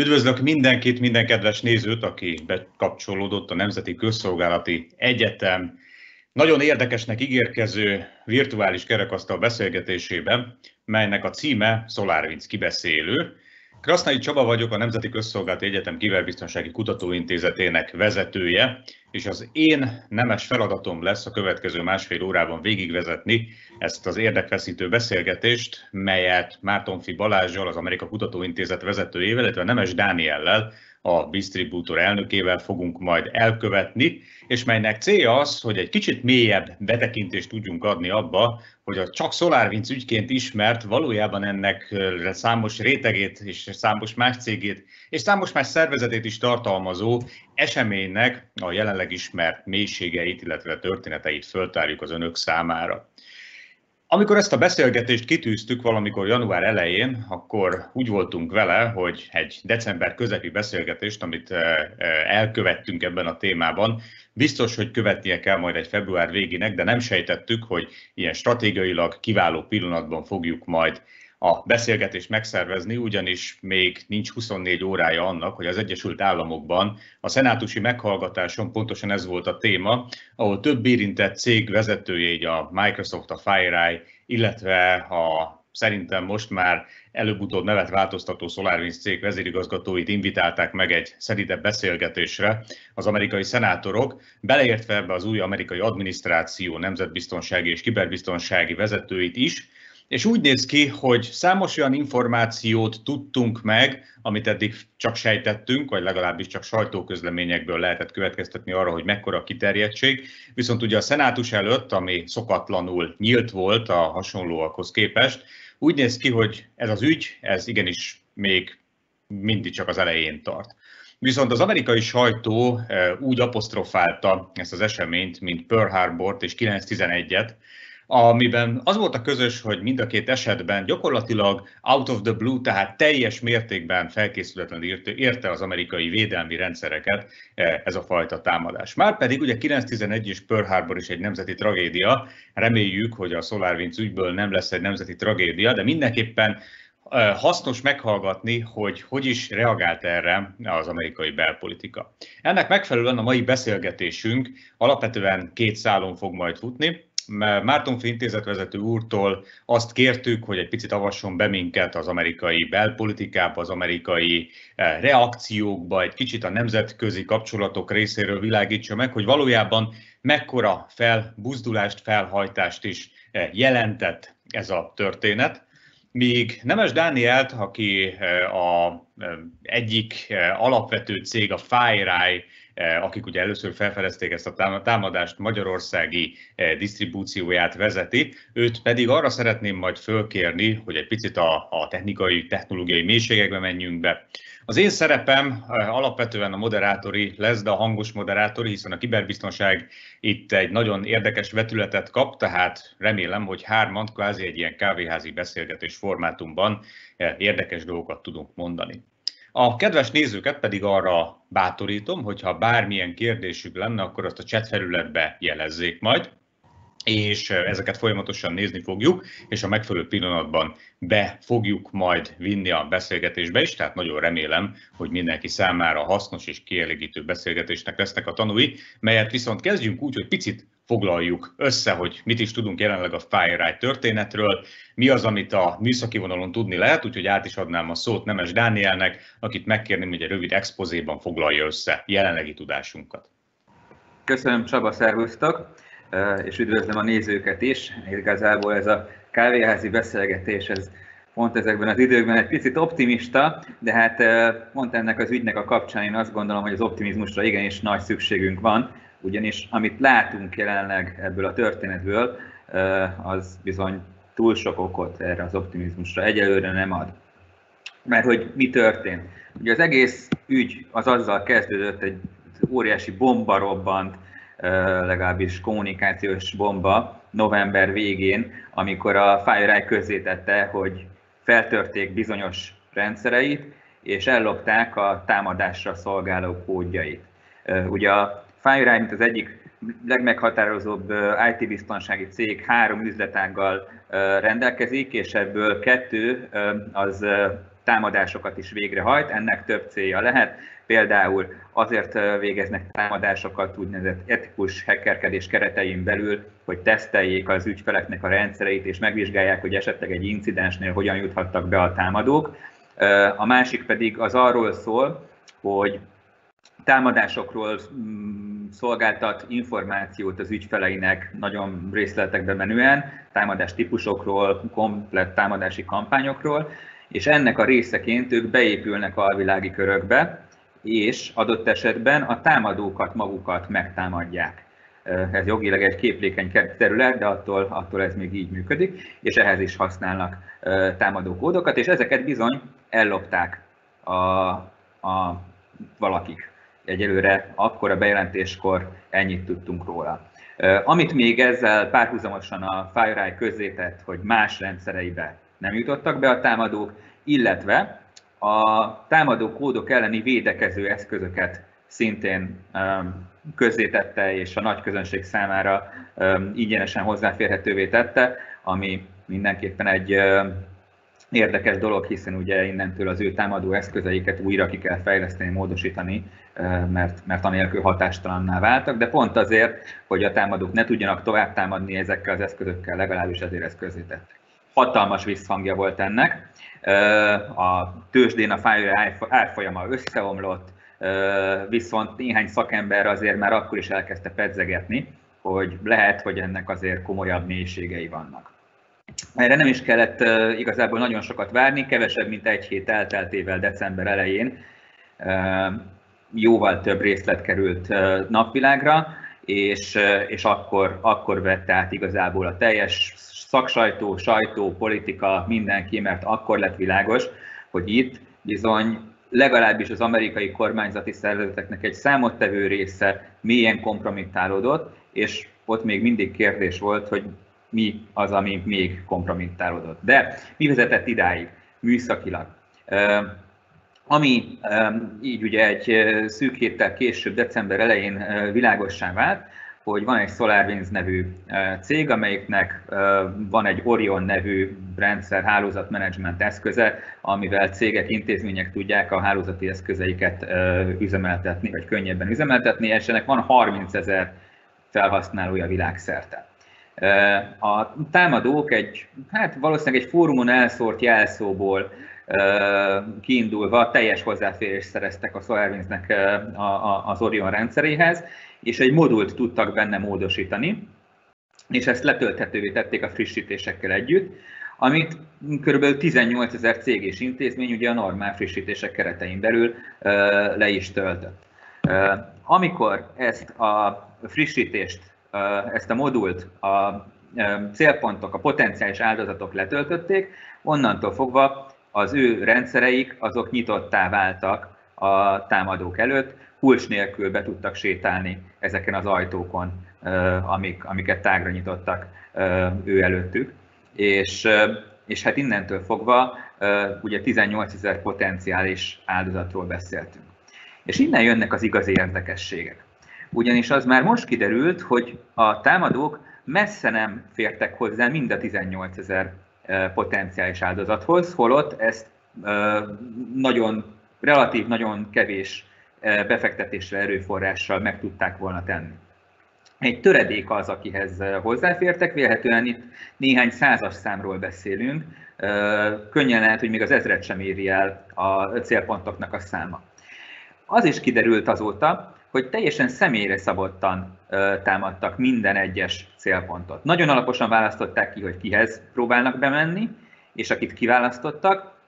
Üdvözlök mindenkit, minden kedves nézőt, aki bekapcsolódott a Nemzeti Közszolgálati Egyetem nagyon érdekesnek ígérkező virtuális kerekasztal beszélgetésébe, melynek a címe SolarWinds kibeszélő. Krasznai Csaba vagyok, a Nemzeti Közszolgálati Egyetem Kiberbiztonsági Kutatóintézetének vezetője, és az én nemes feladatom lesz a következő másfél órában végigvezetni ezt az érdekfeszítő beszélgetést, melyet Mártonfi Balázsjal, az Amerika Kutatóintézet vezetőjével, illetve Nemes Dániellel, a disztribútor elnökével fogunk majd elkövetni, és melynek célja az, hogy egy kicsit mélyebb betekintést tudjunk adni abba, hogy a csak SolarWinds ügyként ismert valójában ennek számos rétegét és számos más cégét és számos más szervezetét is tartalmazó eseménynek a jelenleg ismert mélységeit, illetve történeteit föltárjuk az önök számára. Amikor ezt a beszélgetést kitűztük valamikor január elején, akkor úgy voltunk vele, hogy egy december közepi beszélgetést, amit elkövettünk ebben a témában, biztos, hogy követnie kell majd egy február végének, de nem sejtettük, hogy ilyen stratégiailag kiváló pillanatban fogjuk majd a beszélgetést megszervezni, ugyanis még nincs 24 órája annak, hogy az Egyesült Államokban a szenátusi meghallgatáson pontosan ez volt a téma, ahol több érintett cég vezetője, a Microsoft, a FireEye, illetve a szerintem most már előbb-utóbb nevet változtató SolarWinds cég vezérigazgatóit invitálták meg egy szerítebb beszélgetésre az amerikai szenátorok, beleértve ebbe az új amerikai adminisztráció nemzetbiztonsági és kiberbiztonsági vezetőit is, és úgy néz ki, hogy számos olyan információt tudtunk meg, amit eddig csak sejtettünk, vagy legalábbis csak sajtóközleményekből lehetett következtetni arra, hogy mekkora kiterjedtség. Viszont ugye a szenátus előtt, ami szokatlanul nyílt volt a hasonlóakhoz képest, úgy néz ki, hogy ez az ügy, ez igenis még mindig csak az elején tart. Viszont az amerikai sajtó eh, úgy apostrofálta ezt az eseményt, mint Pearl Harbor-t és 911-et, amiben az volt a közös, hogy mind a két esetben gyakorlatilag out of the blue, tehát teljes mértékben felkészületlen érte az amerikai védelmi rendszereket e, ez a fajta támadás. Márpedig ugye 911 és Pearl Harbor is egy nemzeti tragédia, reméljük, hogy a SolarWinds ügyből nem lesz egy nemzeti tragédia, de mindenképpen e, hasznos meghallgatni, hogy hogy is reagált erre az amerikai belpolitika. Ennek megfelelően a mai beszélgetésünk alapvetően két szálon fog majd futni. Mártonfi intézetvezető úrtól azt kértük, hogy egy picit avasson be minket az amerikai belpolitikába, az amerikai eh, reakciókba, egy kicsit a nemzetközi kapcsolatok részéről világítsa meg, hogy valójában mekkora felbuzdulást, felhajtást is eh, jelentett ez a történet. Míg Nemes Dánielt, aki eh, a egyik alapvető cég, a FireEye akik ugye először felfedezték ezt a támadást, magyarországi eh, disztribúcióját vezeti. Őt pedig arra szeretném majd fölkérni, hogy egy picit a, a technikai, technológiai mélységekbe menjünk be. Az én szerepem eh, alapvetően a moderátori lesz, de a hangos moderátori, hiszen a kiberbiztonság itt egy nagyon érdekes vetületet kap, tehát remélem, hogy hárman kvázi egy ilyen kávéházi beszélgetés formátumban érdekes dolgokat tudunk mondani. A kedves nézőket pedig arra bátorítom, hogyha bármilyen kérdésük lenne, akkor azt a chat felületbe jelezzék majd, és ezeket folyamatosan nézni fogjuk, és a megfelelő pillanatban be fogjuk majd vinni a beszélgetésbe is, tehát nagyon remélem, hogy mindenki számára hasznos és kielégítő beszélgetésnek lesznek a tanúi, melyet viszont kezdjünk úgy, hogy picit foglaljuk össze, hogy mit is tudunk jelenleg a FireEye történetről, mi az, amit a műszaki vonalon tudni lehet, úgyhogy át is adnám a szót Nemes Dánielnek, akit megkérném, hogy egy rövid expozéban foglalja össze jelenlegi tudásunkat. Köszönöm Csaba, szervusztok, és üdvözlöm a nézőket is. Igazából ez a kávéházi beszélgetés, ez pont ezekben az időkben egy picit optimista, de hát pont ennek az ügynek a kapcsán én azt gondolom, hogy az optimizmusra igenis nagy szükségünk van, ugyanis amit látunk jelenleg ebből a történetből, az bizony túl sok okot erre az optimizmusra egyelőre nem ad. Mert hogy mi történt? Ugye az egész ügy az azzal kezdődött, egy óriási bomba robbant, legalábbis kommunikációs bomba november végén, amikor a FireEye közzétette, hogy feltörték bizonyos rendszereit, és ellopták a támadásra szolgáló kódjait. Ugye a FireEye, mint az egyik legmeghatározóbb IT-biztonsági cég három üzletággal rendelkezik, és ebből kettő az támadásokat is végrehajt, ennek több célja lehet. Például azért végeznek támadásokat úgynevezett etikus hackerkedés keretein belül, hogy teszteljék az ügyfeleknek a rendszereit, és megvizsgálják, hogy esetleg egy incidensnél hogyan juthattak be a támadók. A másik pedig az arról szól, hogy támadásokról mm, szolgáltat információt az ügyfeleinek nagyon részletekbe menően, támadás típusokról, komplett támadási kampányokról, és ennek a részeként ők beépülnek a alvilági körökbe, és adott esetben a támadókat magukat megtámadják. Ez jogileg egy képlékeny terület, de attól, attól ez még így működik, és ehhez is használnak támadó kódokat, és ezeket bizony ellopták a, a valakik. Egyelőre akkor a bejelentéskor ennyit tudtunk róla. Amit még ezzel párhuzamosan a FireEye közzétett, hogy más rendszereibe nem jutottak be a támadók, illetve a támadó kódok elleni védekező eszközöket szintén közzétette és a nagy közönség számára ingyenesen hozzáférhetővé tette, ami mindenképpen egy érdekes dolog, hiszen ugye innentől az ő támadó eszközeiket újra ki kell fejleszteni, módosítani, mert, mert anélkül hatástalanná váltak, de pont azért, hogy a támadók ne tudjanak tovább támadni ezekkel az eszközökkel, legalábbis ezért ezt közzétettek. Hatalmas visszhangja volt ennek. A tőzsdén a Fire árfolyama összeomlott, viszont néhány szakember azért már akkor is elkezdte pedzegetni, hogy lehet, hogy ennek azért komolyabb mélységei vannak. Erre nem is kellett igazából nagyon sokat várni, kevesebb, mint egy hét elteltével december elején. Jóval több részlet került napvilágra, és, és akkor, akkor vette át igazából a teljes szaksajtó, sajtó, politika, mindenki, mert akkor lett világos, hogy itt bizony legalábbis az amerikai kormányzati szervezeteknek egy számottevő része mélyen kompromittálódott, és ott még mindig kérdés volt, hogy mi az, ami még kompromittálódott. De mi vezetett idáig műszakilag? Ami így ugye egy szűk héttel később, december elején világossá vált, hogy van egy SolarWinds nevű cég, amelyiknek van egy Orion nevű rendszer hálózatmenedzsment eszköze, amivel cégek, intézmények tudják a hálózati eszközeiket üzemeltetni, vagy könnyebben üzemeltetni, és ennek van 30 ezer felhasználója világszerte. A támadók egy, hát valószínűleg egy fórumon elszórt jelszóból kiindulva teljes hozzáférést szereztek a SolarWinds-nek az Orion rendszeréhez, és egy modult tudtak benne módosítani, és ezt letölthetővé tették a frissítésekkel együtt, amit kb. 18 ezer cég és intézmény ugye a normál frissítések keretein belül le is töltött. Amikor ezt a frissítést, ezt a modult a célpontok, a potenciális áldozatok letöltötték, onnantól fogva az ő rendszereik azok nyitottá váltak a támadók előtt, kulcs nélkül be tudtak sétálni ezeken az ajtókon, amik, amiket tágra nyitottak ő előttük. És, és hát innentől fogva ugye 18 ezer potenciális áldozatról beszéltünk. És innen jönnek az igazi érdekességek. Ugyanis az már most kiderült, hogy a támadók messze nem fértek hozzá mind a 18 ezer potenciális áldozathoz, holott ezt nagyon, relatív nagyon kevés befektetésre, erőforrással meg tudták volna tenni. Egy töredék az, akihez hozzáfértek, vélhetően itt néhány százas számról beszélünk, könnyen lehet, hogy még az ezret sem éri el a célpontoknak a száma. Az is kiderült azóta, hogy teljesen személyre szabottan támadtak minden egyes célpontot. Nagyon alaposan választották ki, hogy kihez próbálnak bemenni, és akit kiválasztottak,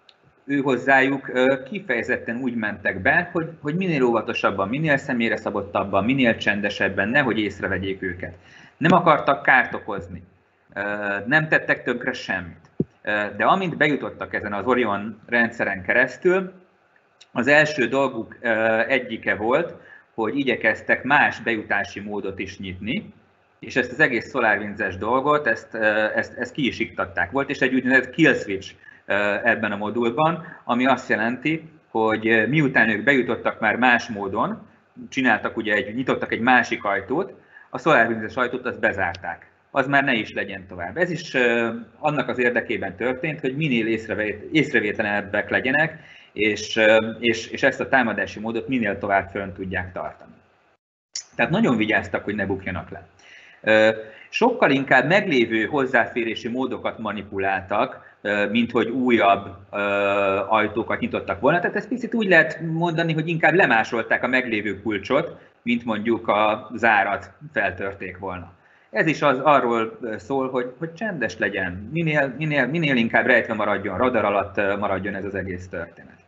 ő hozzájuk kifejezetten úgy mentek be, hogy, hogy minél óvatosabban, minél személyre szabottabban, minél csendesebben, nehogy észrevegyék őket. Nem akartak kárt okozni, nem tettek tönkre semmit. De amint bejutottak ezen az Orion rendszeren keresztül, az első dolguk egyike volt, hogy igyekeztek más bejutási módot is nyitni, és ezt az egész SolarWinds-es dolgot, ezt, ezt, ezt ki is iktatták. Volt és egy úgynevezett kill switch ebben a modulban, ami azt jelenti, hogy miután ők bejutottak már más módon, csináltak ugye egy, nyitottak egy másik ajtót, a SolarWinds-es ajtót azt bezárták. az már ne is legyen tovább. Ez is annak az érdekében történt, hogy minél észrevétlenebbek legyenek, és, és, és ezt a támadási módot minél tovább fönn tudják tartani. Tehát nagyon vigyáztak, hogy ne bukjanak le. Sokkal inkább meglévő hozzáférési módokat manipuláltak, mint hogy újabb ajtókat nyitottak volna. Tehát ezt picit úgy lehet mondani, hogy inkább lemásolták a meglévő kulcsot, mint mondjuk a zárat feltörték volna. Ez is az arról szól, hogy, hogy csendes legyen, minél, minél, minél inkább rejtve maradjon, radar alatt maradjon ez az egész történet.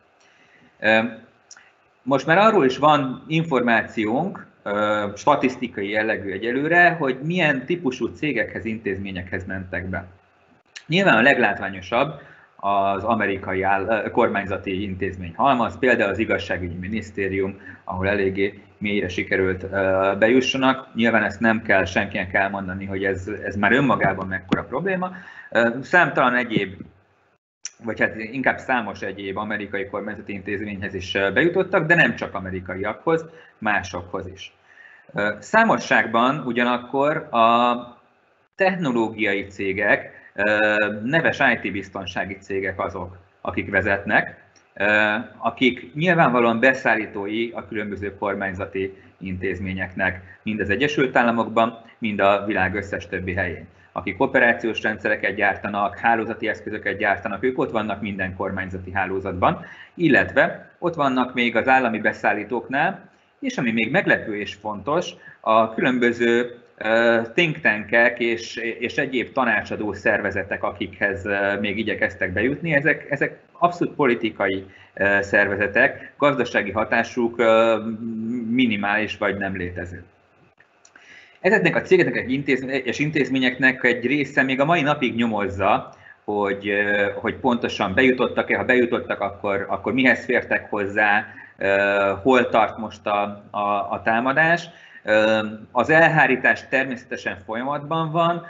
Most már arról is van információnk, statisztikai jellegű egyelőre, hogy milyen típusú cégekhez, intézményekhez mentek be. Nyilván a leglátványosabb az amerikai áll, kormányzati intézmény halmaz, például az igazságügyi minisztérium, ahol eléggé mélyre sikerült bejussanak. Nyilván ezt nem kell senkinek elmondani, hogy ez, ez már önmagában mekkora probléma. Számtalan egyéb vagy hát inkább számos egyéb amerikai kormányzati intézményhez is bejutottak, de nem csak amerikaiakhoz, másokhoz is. Számosságban ugyanakkor a technológiai cégek, neves IT-biztonsági cégek azok, akik vezetnek, akik nyilvánvalóan beszállítói a különböző kormányzati intézményeknek, mind az Egyesült Államokban, mind a világ összes többi helyén akik operációs rendszereket gyártanak, hálózati eszközöket gyártanak, ők ott vannak minden kormányzati hálózatban, illetve ott vannak még az állami beszállítóknál, és ami még meglepő és fontos, a különböző think tankek és, és egyéb tanácsadó szervezetek, akikhez még igyekeztek bejutni, ezek, ezek abszolút politikai szervezetek, gazdasági hatásuk minimális vagy nem létező. Ezeknek a cégeknek és intézményeknek egy része még a mai napig nyomozza, hogy, hogy pontosan bejutottak-e, ha bejutottak, akkor, akkor mihez fértek hozzá, hol tart most a, a, a támadás. Az elhárítás természetesen folyamatban van,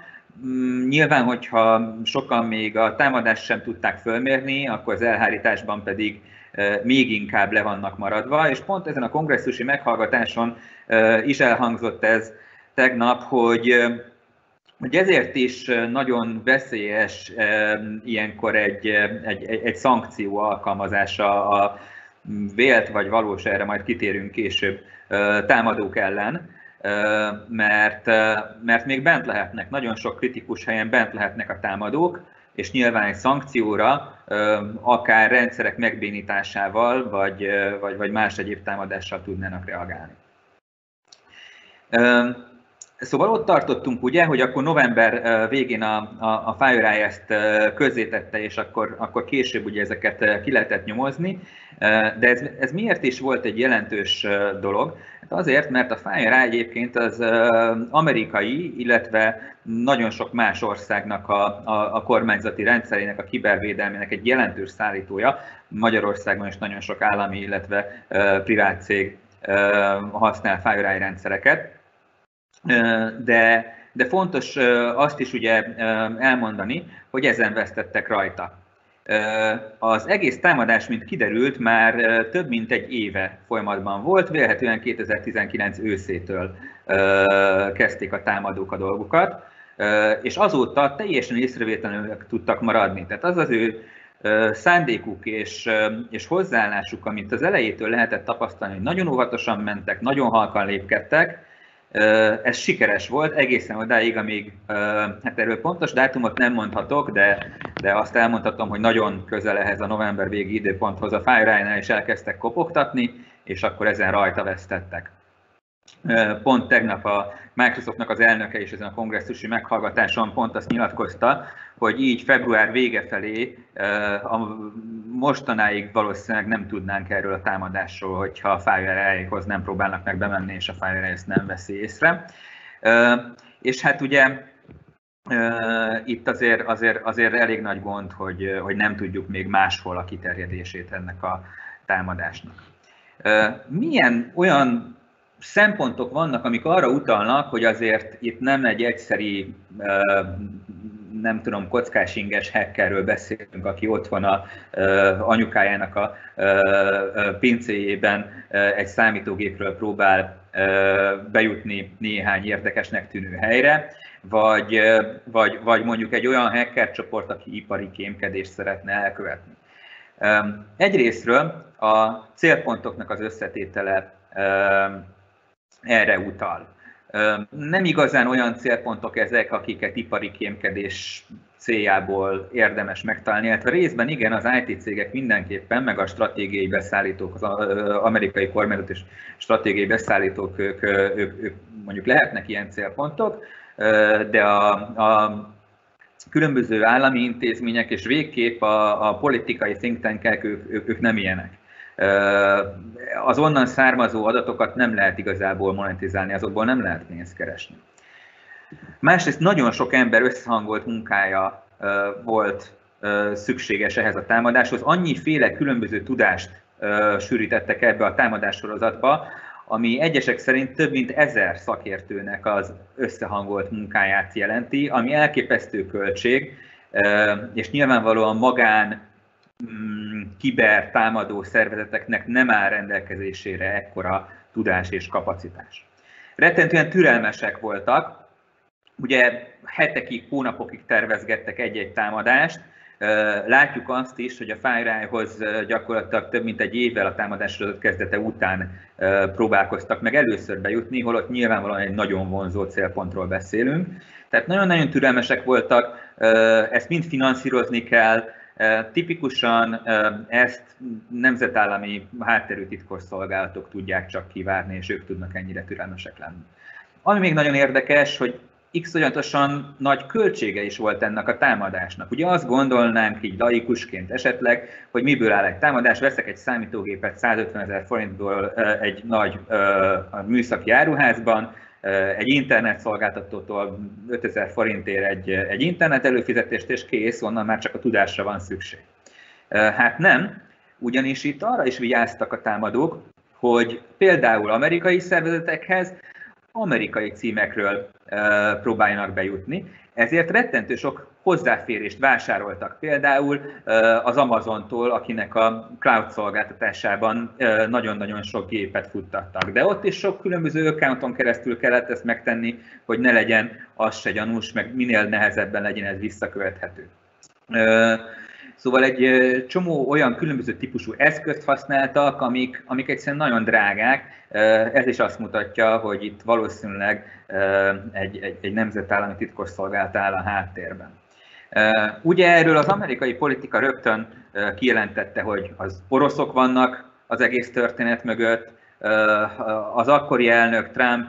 mm, Nyilván, hogyha sokan még a támadást sem tudták fölmérni, akkor az elhárításban pedig még inkább le vannak maradva, és pont ezen a kongresszusi meghallgatáson is elhangzott ez, tegnap, hogy, hogy ezért is nagyon veszélyes ilyenkor egy, egy, egy szankció alkalmazása a vélt vagy valós, erre majd kitérünk később, támadók ellen, mert, mert még bent lehetnek, nagyon sok kritikus helyen bent lehetnek a támadók, és nyilván egy szankcióra, akár rendszerek megbénításával, vagy, vagy, vagy más egyéb támadással tudnának reagálni. Szóval ott tartottunk ugye, hogy akkor november végén a, a, a FireEye ezt közzétette, és akkor, akkor később ugye ezeket ki lehetett nyomozni. De ez, ez miért is volt egy jelentős dolog? Hát azért, mert a FireEye egyébként az amerikai, illetve nagyon sok más országnak a, a, a kormányzati rendszerének, a kibervédelmének egy jelentős szállítója. Magyarországon is nagyon sok állami, illetve privát cég használ FireEye rendszereket de, de fontos azt is ugye elmondani, hogy ezen vesztettek rajta. Az egész támadás, mint kiderült, már több mint egy éve folyamatban volt, vélhetően 2019 őszétől kezdték a támadók a dolgukat, és azóta teljesen észrevétlenül tudtak maradni. Tehát az az ő szándékuk és, és hozzáállásuk, amit az elejétől lehetett tapasztalni, hogy nagyon óvatosan mentek, nagyon halkan lépkedtek, ez sikeres volt egészen odáig, amíg, hát erről pontos dátumot nem mondhatok, de, de azt elmondhatom, hogy nagyon közel ehhez a november végi időponthoz a FireEye-nál is elkezdtek kopogtatni, és akkor ezen rajta vesztettek. Pont tegnap a Microsoftnak az elnöke is ezen a kongresszusi meghallgatáson pont azt nyilatkozta, hogy így február vége felé a mostanáig valószínűleg nem tudnánk erről a támadásról, hogyha a FireEye-hoz nem próbálnak meg bemenni, és a FireEye ezt nem veszi észre. És hát ugye itt azért, azért, azért elég nagy gond, hogy, hogy nem tudjuk még máshol a kiterjedését ennek a támadásnak. Milyen olyan szempontok vannak, amik arra utalnak, hogy azért itt nem egy egyszeri, nem tudom, kockás inges hackerről beszélünk, aki ott van a anyukájának a pincéjében egy számítógépről próbál bejutni néhány érdekesnek tűnő helyre, vagy, vagy, vagy mondjuk egy olyan hacker csoport, aki ipari kémkedést szeretne elkövetni. Egyrésztről a célpontoknak az összetétele erre utal. Nem igazán olyan célpontok ezek, akiket ipari kémkedés céljából érdemes megtalálni, illetve részben igen, az IT cégek mindenképpen, meg a stratégiai beszállítók, az amerikai kormányzat és stratégiai beszállítók, ők, ők, ők mondjuk lehetnek ilyen célpontok, de a, a különböző állami intézmények és végképp a, a politikai think tankek, ők, ők nem ilyenek. Az onnan származó adatokat nem lehet igazából monetizálni, azokból nem lehet pénzt keresni. Másrészt nagyon sok ember összehangolt munkája volt szükséges ehhez a támadáshoz. Annyiféle különböző tudást sűrítettek ebbe a támadássorozatba, ami egyesek szerint több mint ezer szakértőnek az összehangolt munkáját jelenti, ami elképesztő költség, és nyilvánvalóan magán kiber támadó szervezeteknek nem áll rendelkezésére ekkora tudás és kapacitás. Rettentően türelmesek voltak, ugye hetekig, hónapokig tervezgettek egy-egy támadást, Látjuk azt is, hogy a FireEye-hoz gyakorlatilag több mint egy évvel a támadásról kezdete után próbálkoztak meg először bejutni, holott nyilvánvalóan egy nagyon vonzó célpontról beszélünk. Tehát nagyon-nagyon türelmesek voltak, ezt mind finanszírozni kell, Tipikusan ezt nemzetállami hátterű titkosszolgálatok tudják csak kivárni, és ők tudnak ennyire türelmesek lenni. Ami még nagyon érdekes, hogy iszonyatosan nagy költsége is volt ennek a támadásnak. Ugye azt gondolnánk így laikusként esetleg, hogy miből áll egy támadás, veszek egy számítógépet 150 ezer forintból egy nagy műszaki áruházban, egy internet szolgáltatótól 5000 forintért egy, egy internet előfizetést, és kész, onnan már csak a tudásra van szükség. Hát nem, ugyanis itt arra is vigyáztak a támadók, hogy például amerikai szervezetekhez amerikai címekről próbáljanak bejutni, ezért rettentő sok hozzáférést vásároltak például az Amazontól, akinek a cloud szolgáltatásában nagyon-nagyon sok gépet futtattak. De ott is sok különböző accounton keresztül kellett ezt megtenni, hogy ne legyen az se gyanús, meg minél nehezebben legyen ez visszakövethető. Szóval egy csomó olyan különböző típusú eszközt használtak, amik, amik egyszerűen nagyon drágák. Ez is azt mutatja, hogy itt valószínűleg egy, egy, egy nemzetállami titkosszolgálat áll a háttérben. Ugye erről az amerikai politika rögtön kijelentette, hogy az oroszok vannak az egész történet mögött, az akkori elnök Trump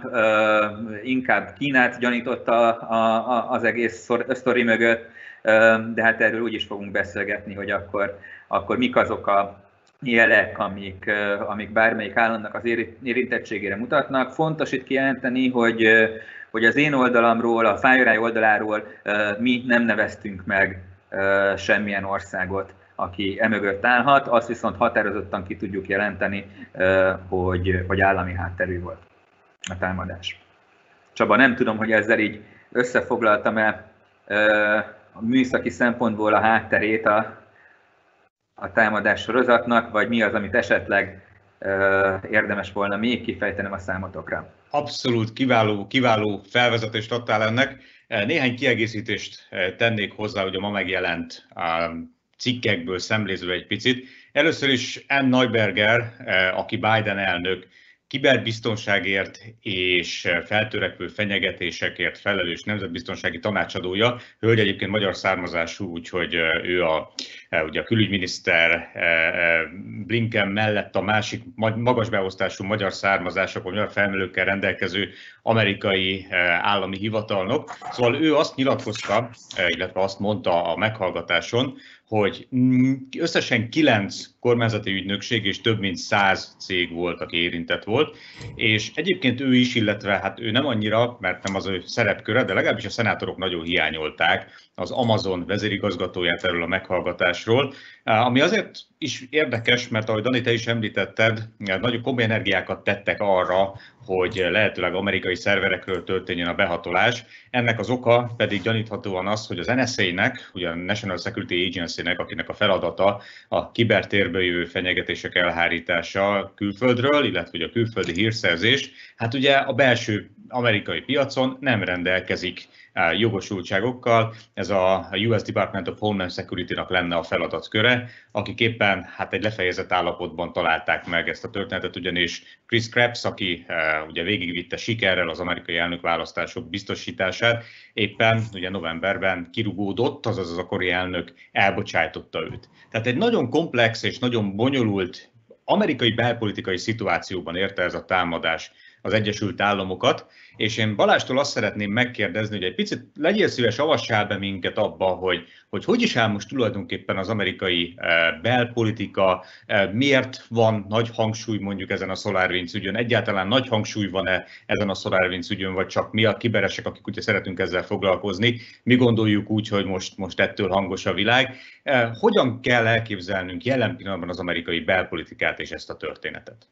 inkább Kínát gyanította az egész sztori mögött, de hát erről úgy is fogunk beszélgetni, hogy akkor, akkor mik azok a jelek, amik, amik bármelyik államnak az érintettségére mutatnak. Fontos itt kijelenteni, hogy, hogy az én oldalamról, a FireEye oldaláról mi nem neveztünk meg semmilyen országot, aki emögött állhat, azt viszont határozottan ki tudjuk jelenteni, hogy, hogy állami hátterű volt a támadás. Csaba, nem tudom, hogy ezzel így összefoglaltam-e a műszaki szempontból a hátterét a, a támadás sorozatnak, vagy mi az, amit esetleg érdemes volna még kifejtenem a számotokra. Abszolút kiváló, kiváló felvezetést adtál ennek. Néhány kiegészítést tennék hozzá, hogy a ma megjelent cikkekből szemlézve egy picit. Először is Ann Neuberger, aki Biden elnök kiberbiztonságért és feltörekvő fenyegetésekért felelős nemzetbiztonsági tanácsadója. Hölgy egyébként magyar származású, úgyhogy ő a, ugye a külügyminiszter Blinken mellett a másik magas beosztású magyar származásokon, magyar felmelőkkel rendelkező amerikai állami hivatalnok. Szóval ő azt nyilatkozta, illetve azt mondta a meghallgatáson, hogy összesen kilenc kormányzati ügynökség és több mint száz cég volt, aki érintett volt, és egyébként ő is, illetve hát ő nem annyira, mert nem az ő szerepköre, de legalábbis a szenátorok nagyon hiányolták az Amazon vezérigazgatóját erről a meghallgatásról, ami azért is érdekes, mert ahogy Dani, te is említetted, nagyon komoly energiákat tettek arra, hogy lehetőleg amerikai szerverekről történjen a behatolás. Ennek az oka pedig gyaníthatóan az, hogy az NSA-nek, ugye a National Security Agency-nek, akinek a feladata a kibertérből jövő fenyegetések elhárítása külföldről, illetve a külföldi hírszerzés, hát ugye a belső amerikai piacon nem rendelkezik jogosultságokkal. Ez a US Department of Homeland Security-nak lenne a feladatköre, akik éppen hát egy lefejezett állapotban találták meg ezt a történetet, ugyanis Chris Krebs, aki ugye végigvitte sikerrel az amerikai elnökválasztások biztosítását, éppen ugye novemberben kirugódott, azaz az akkori elnök elbocsájtotta őt. Tehát egy nagyon komplex és nagyon bonyolult amerikai belpolitikai szituációban érte ez a támadás az Egyesült Államokat, és én Balástól azt szeretném megkérdezni, hogy egy picit legyél szíves, avassál be minket abba, hogy, hogy hogy is áll most tulajdonképpen az amerikai eh, belpolitika, eh, miért van nagy hangsúly mondjuk ezen a SolarWinds ügyön, egyáltalán nagy hangsúly van-e ezen a SolarWinds ügyön, vagy csak mi a kiberesek, akik ugye szeretünk ezzel foglalkozni, mi gondoljuk úgy, hogy most, most ettől hangos a világ. Eh, hogyan kell elképzelnünk jelen pillanatban az amerikai belpolitikát és ezt a történetet?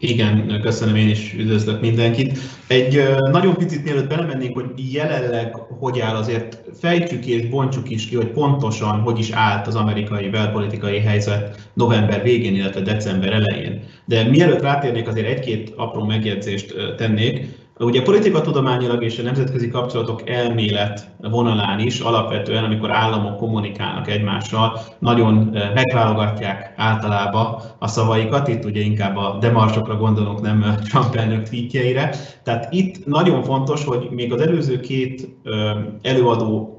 Igen, köszönöm, én is üdvözlök mindenkit. Egy nagyon picit mielőtt belemennénk, hogy jelenleg hogy áll, azért fejtsük és bontsuk is ki, hogy pontosan hogy is állt az amerikai belpolitikai helyzet november végén, illetve december elején. De mielőtt rátérnék, azért egy-két apró megjegyzést tennék. Ugye politikatudományilag és a nemzetközi kapcsolatok elmélet vonalán is alapvetően, amikor államok kommunikálnak egymással, nagyon eh, megválogatják általában a szavaikat, itt ugye inkább a demarsokra gondolunk, nem eh, Trump elnök tweetjeire. Tehát itt nagyon fontos, hogy még az előző két eh, előadó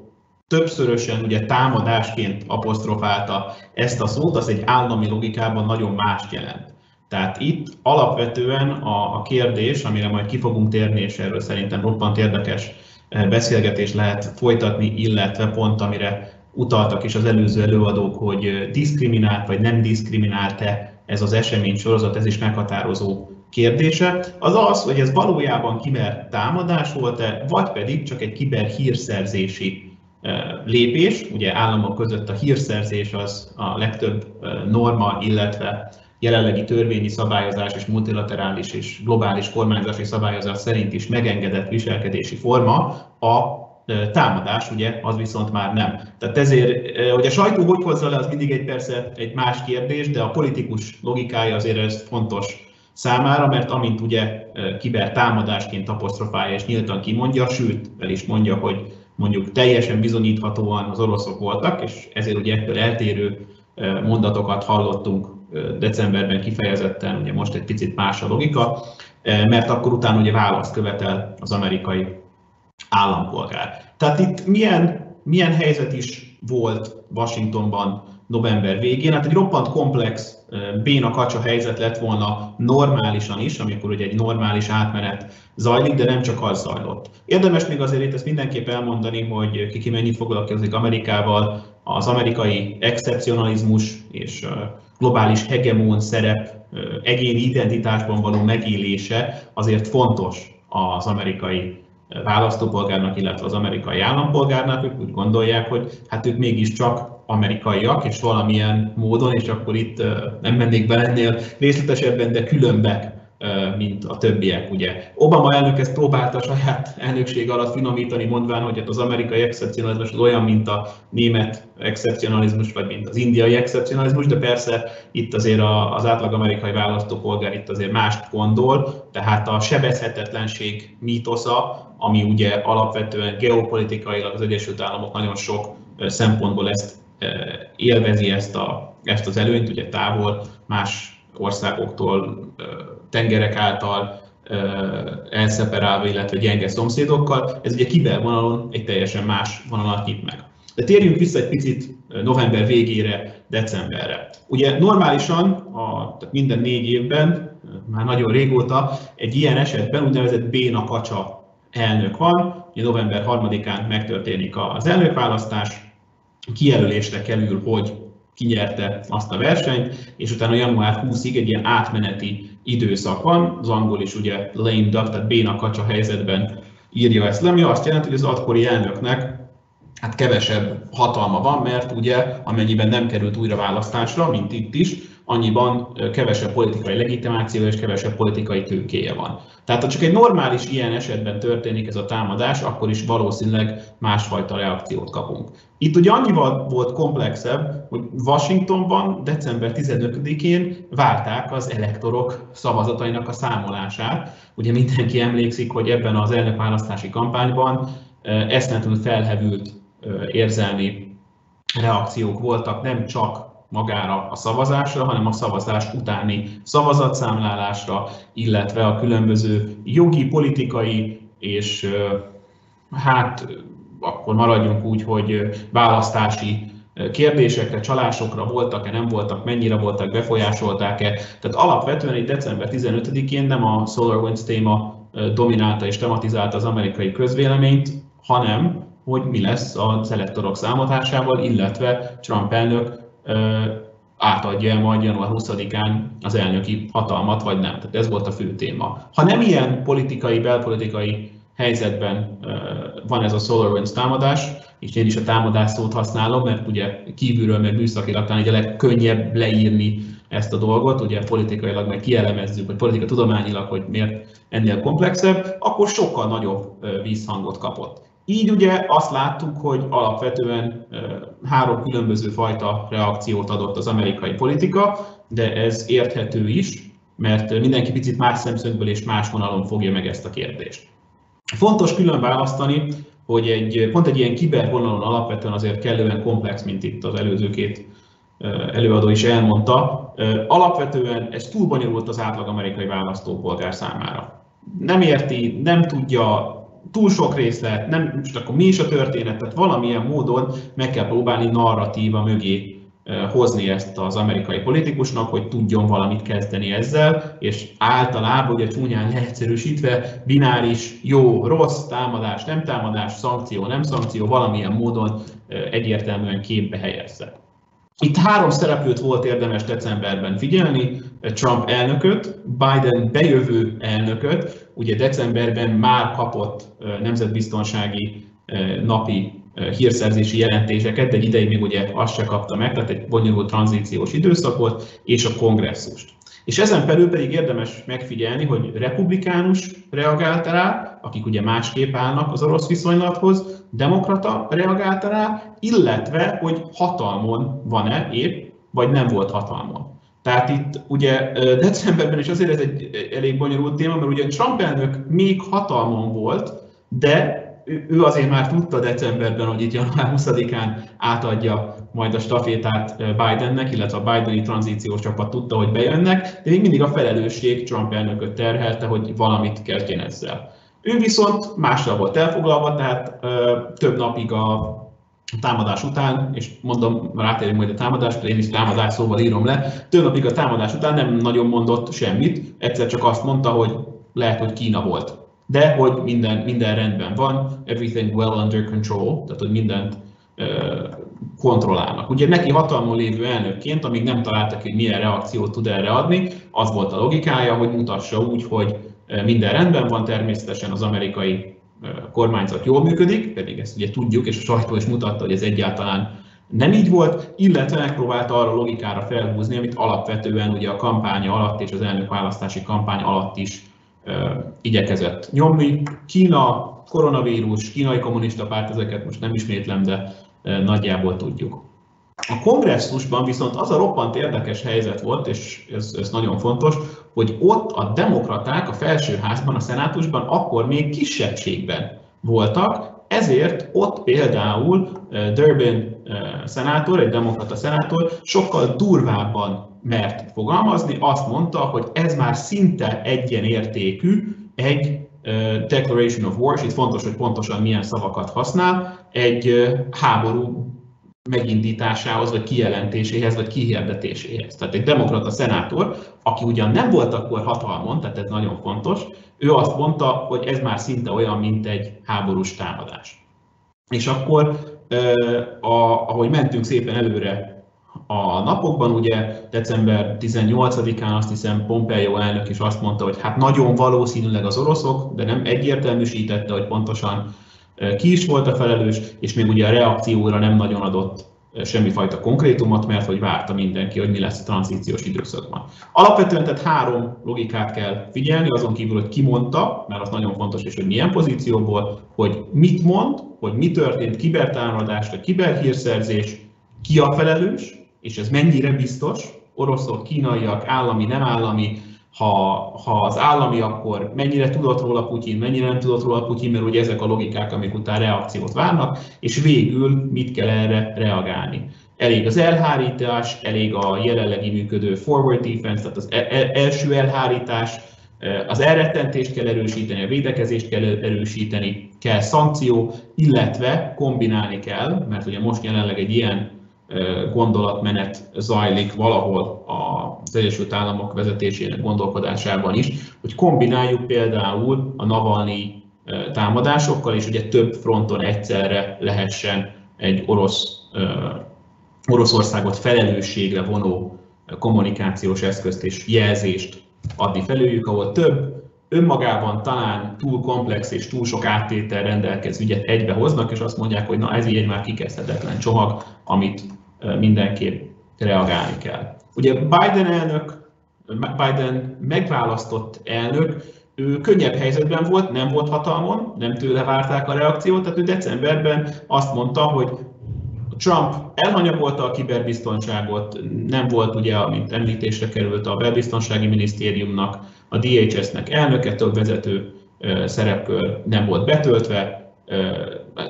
többszörösen ugye támadásként apostrofálta ezt a szót, az egy állami logikában nagyon mást jelent. Tehát itt alapvetően a, a kérdés, amire majd ki fogunk térni, és erről szerintem roppant érdekes eh, beszélgetés lehet folytatni, illetve pont amire utaltak is az előző előadók, hogy eh, diszkriminált vagy nem diszkriminált-e ez az esemény sorozat, ez is meghatározó kérdése, az az, hogy ez valójában kiber támadás volt-e, vagy pedig csak egy kiber hírszerzési eh, lépés. Ugye államok között a hírszerzés az a legtöbb norma, illetve jelenlegi törvényi szabályozás és multilaterális és globális kormányzási szabályozás szerint is megengedett viselkedési forma, a támadás, ugye, az viszont már nem. Tehát ezért, hogy a sajtó hogy hozza le, az mindig egy persze egy más kérdés, de a politikus logikája azért ez fontos számára, mert amint ugye kiber támadásként apostrofálja és nyíltan kimondja, sőt, el is mondja, hogy mondjuk teljesen bizonyíthatóan az oroszok voltak, és ezért ugye ettől eltérő mondatokat hallottunk decemberben kifejezetten, ugye most egy picit más a logika, mert akkor utána ugye választ követel az amerikai állampolgár. Tehát itt milyen, milyen helyzet is volt Washingtonban november végén. Hát egy roppant komplex béna kacsa helyzet lett volna normálisan is, amikor ugye egy normális átmenet zajlik, de nem csak az zajlott. Érdemes még azért itt ezt mindenképp elmondani, hogy ki, ki mennyit foglalkozik Amerikával, az amerikai excepcionalizmus és globális hegemon szerep, egyéni identitásban való megélése azért fontos az amerikai választópolgárnak, illetve az amerikai állampolgárnak, ők úgy gondolják, hogy hát ők mégiscsak amerikaiak, és valamilyen módon, és akkor itt nem mennék bele ennél részletesebben, de különbek mint a többiek. Ugye. Obama elnök ezt próbálta a saját elnökség alatt finomítani, mondván, hogy hát az amerikai excepcionalizmus az olyan, mint a német excepcionalizmus, vagy mint az indiai excepcionalizmus, de persze itt azért az átlag amerikai választópolgár itt azért mást gondol, tehát a sebezhetetlenség mítosza, ami ugye alapvetően geopolitikailag az Egyesült Államok nagyon sok szempontból ezt élvezi ezt, a, ezt az előnyt, ugye távol más országoktól tengerek által elszeperálva, illetve gyenge szomszédokkal, ez ugye kibervonalon egy teljesen más vonalat nyit meg. De térjünk vissza egy picit november végére, decemberre. Ugye normálisan a, tehát minden négy évben, már nagyon régóta, egy ilyen esetben úgynevezett béna kacsa elnök van. Ugye november 3-án megtörténik az elnökválasztás, kijelölésre kerül, hogy kinyerte azt a versenyt, és utána január 20-ig egy ilyen átmeneti időszak van, az angol is ugye lame duck, tehát béna kacsa helyzetben írja ezt le, ami azt jelenti, hogy az akkori elnöknek hát kevesebb hatalma van, mert ugye amennyiben nem került újra választásra, mint itt is, annyiban kevesebb politikai legitimáció és kevesebb politikai tőkéje van. Tehát ha csak egy normális ilyen esetben történik ez a támadás, akkor is valószínűleg másfajta reakciót kapunk. Itt ugye annyival volt komplexebb, hogy Washingtonban december 15-én várták az elektorok szavazatainak a számolását. Ugye mindenki emlékszik, hogy ebben az elnökválasztási kampányban eszmetlenül felhevült érzelmi reakciók voltak, nem csak magára a szavazásra, hanem a szavazás utáni szavazatszámlálásra, illetve a különböző jogi, politikai és hát akkor maradjunk úgy, hogy választási kérdésekre, csalásokra voltak-e, nem voltak, mennyire voltak, befolyásolták-e. Tehát alapvetően egy december 15-én nem a SolarWinds téma dominálta és tematizálta az amerikai közvéleményt, hanem hogy mi lesz a szelektorok számotásával, illetve Trump elnök átadja el majd január 20-án az elnöki hatalmat, vagy nem. Tehát ez volt a fő téma. Ha nem ilyen politikai, belpolitikai helyzetben van ez a SolarWinds támadás, és én is a támadás szót használom, mert ugye kívülről, mert műszakilag talán a legkönnyebb leírni ezt a dolgot, ugye politikailag meg kielemezzük, vagy politika tudományilag, hogy miért ennél komplexebb, akkor sokkal nagyobb vízhangot kapott. Így ugye azt láttuk, hogy alapvetően három különböző fajta reakciót adott az amerikai politika, de ez érthető is, mert mindenki picit más szemszögből és más vonalon fogja meg ezt a kérdést. Fontos külön választani, hogy egy, pont egy ilyen kibervonalon alapvetően azért kellően komplex, mint itt az előző két előadó is elmondta. Alapvetően ez túl bonyolult az átlag amerikai választópolgár számára. Nem érti, nem tudja, túl sok részlet, nem, most akkor mi is a történet, tehát valamilyen módon meg kell próbálni narratíva mögé hozni ezt az amerikai politikusnak, hogy tudjon valamit kezdeni ezzel, és általában, ugye csúnyán leegyszerűsítve, bináris, jó, rossz, támadás, nem támadás, szankció, nem szankció, valamilyen módon egyértelműen képbe helyezze. Itt három szereplőt volt érdemes decemberben figyelni, Trump elnököt, Biden bejövő elnököt, ugye decemberben már kapott nemzetbiztonsági napi hírszerzési jelentéseket, egy ideig még ugye azt se kapta meg, tehát egy bonyolult tranzíciós időszak volt, és a kongresszust. És ezen belül pedig érdemes megfigyelni, hogy republikánus reagált rá, akik ugye másképp állnak az orosz viszonylathoz, demokrata reagált rá, illetve, hogy hatalmon van-e épp, vagy nem volt hatalmon. Tehát itt ugye decemberben is azért ez egy elég bonyolult téma, mert ugye Trump elnök még hatalmon volt, de ő azért már tudta decemberben, hogy itt január 20-án átadja majd a stafétát Bidennek, illetve a Bideni tranzíciós csapat tudta, hogy bejönnek, de még mindig a felelősség Trump elnököt terhelte, hogy valamit kezdjen ezzel. Ő viszont mással volt elfoglalva, tehát több napig a támadás után, és mondom, rátérünk majd a támadásra, én is támadás szóval írom le, több napig a támadás után nem nagyon mondott semmit, egyszer csak azt mondta, hogy lehet, hogy Kína volt de hogy minden, minden rendben van, everything well under control, tehát hogy mindent kontrollálnak. Ugye neki hatalmon lévő elnökként, amíg nem találtak, hogy milyen reakciót tud erre adni, az volt a logikája, hogy mutassa úgy, hogy minden rendben van, természetesen az amerikai kormányzat jól működik, pedig ezt ugye tudjuk, és a sajtó is mutatta, hogy ez egyáltalán nem így volt, illetve megpróbálta arra logikára felhúzni, amit alapvetően ugye a kampánya alatt és az elnökválasztási kampány alatt is igyekezett nyomni. Kína, koronavírus, kínai kommunista párt, ezeket most nem ismétlem, de nagyjából tudjuk. A kongresszusban viszont az a roppant érdekes helyzet volt, és ez, ez nagyon fontos, hogy ott a demokraták a felsőházban, a szenátusban akkor még kisebbségben voltak, ezért ott például Durbin szenátor, egy demokrata szenátor sokkal durvábban mert fogalmazni, azt mondta, hogy ez már szinte egyenértékű egy Declaration of War, és itt fontos, hogy pontosan milyen szavakat használ, egy háború megindításához, vagy kijelentéséhez, vagy kihirdetéséhez. Tehát egy demokrata szenátor, aki ugyan nem volt akkor hatalmon, tehát ez nagyon fontos, ő azt mondta, hogy ez már szinte olyan, mint egy háborús támadás. És akkor, ahogy mentünk szépen előre a napokban, ugye december 18-án azt hiszem Pompeo elnök is azt mondta, hogy hát nagyon valószínűleg az oroszok, de nem egyértelműsítette, hogy pontosan ki is volt a felelős, és még ugye a reakcióra nem nagyon adott semmifajta konkrétumot, mert hogy várta mindenki, hogy mi lesz a tranzíciós időszakban. Alapvetően tehát három logikát kell figyelni, azon kívül, hogy ki mondta, mert az nagyon fontos, és hogy milyen pozícióból, hogy mit mond, hogy mi történt, kibertámadás vagy kiberhírszerzés, ki a felelős, és ez mennyire biztos, oroszok, kínaiak, állami, nem állami, ha, ha az állami, akkor mennyire tudott róla Putyin, mennyire nem tudott róla Putyin, mert ugye ezek a logikák, amik után reakciót várnak, és végül mit kell erre reagálni. Elég az elhárítás, elég a jelenlegi működő forward defense, tehát az e, e, első elhárítás, az elrettentést kell erősíteni, a védekezést kell erősíteni, kell szankció, illetve kombinálni kell, mert ugye most jelenleg egy ilyen gondolatmenet zajlik valahol az Egyesült Államok vezetésének gondolkodásában is, hogy kombináljuk például a Navalnyi támadásokkal, és ugye több fronton egyszerre lehessen egy orosz, Oroszországot felelősségre vonó kommunikációs eszközt és jelzést adni felőjük, ahol több önmagában talán túl komplex és túl sok áttétel rendelkező ügyet egybe hoznak, és azt mondják, hogy na ez így egy már kikezdhetetlen csomag, amit mindenképp reagálni kell. Ugye Biden elnök, Biden megválasztott elnök, ő könnyebb helyzetben volt, nem volt hatalmon, nem tőle várták a reakciót, tehát ő decemberben azt mondta, hogy Trump elhanyagolta a kiberbiztonságot, nem volt ugye, amint említésre került a belbiztonsági minisztériumnak, a DHS-nek elnöke, több vezető szerepkör nem volt betöltve,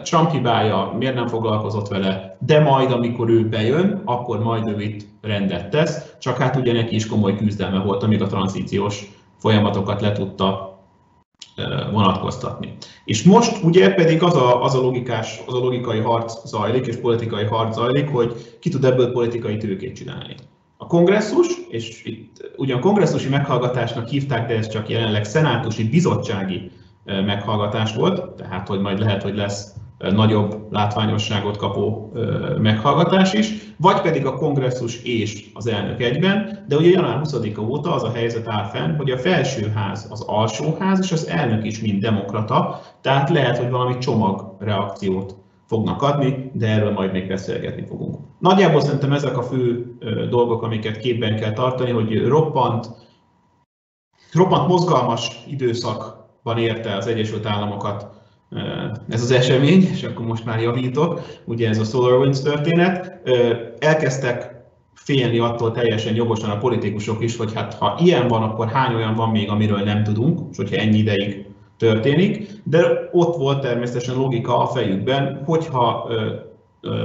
Trump hibája, miért nem foglalkozott vele, de majd, amikor ő bejön, akkor majd ő itt rendet tesz, csak hát ugye neki is komoly küzdelme volt, amíg a tranzíciós folyamatokat le tudta vonatkoztatni. És most ugye pedig az a, az a logikás, az a logikai harc zajlik, és politikai harc zajlik, hogy ki tud ebből politikai tőkét csinálni. A kongresszus, és itt ugyan kongresszusi meghallgatásnak hívták, de ez csak jelenleg szenátusi bizottsági meghallgatás volt, tehát hogy majd lehet, hogy lesz nagyobb látványosságot kapó meghallgatás is, vagy pedig a kongresszus és az elnök egyben, de ugye január 20-a óta az a helyzet áll fenn, hogy a felsőház az alsóház, és az elnök is mind demokrata, tehát lehet, hogy valami csomagreakciót fognak adni, de erről majd még beszélgetni fogunk. Nagyjából szerintem ezek a fő dolgok, amiket képben kell tartani, hogy roppant, roppant mozgalmas időszakban érte az Egyesült Államokat ez az esemény, és akkor most már javítok, ugye ez a SolarWinds történet. Elkezdtek félni attól teljesen jogosan a politikusok is, hogy hát ha ilyen van, akkor hány olyan van még, amiről nem tudunk, és hogyha ennyi ideig történik, de ott volt természetesen logika a fejükben, hogyha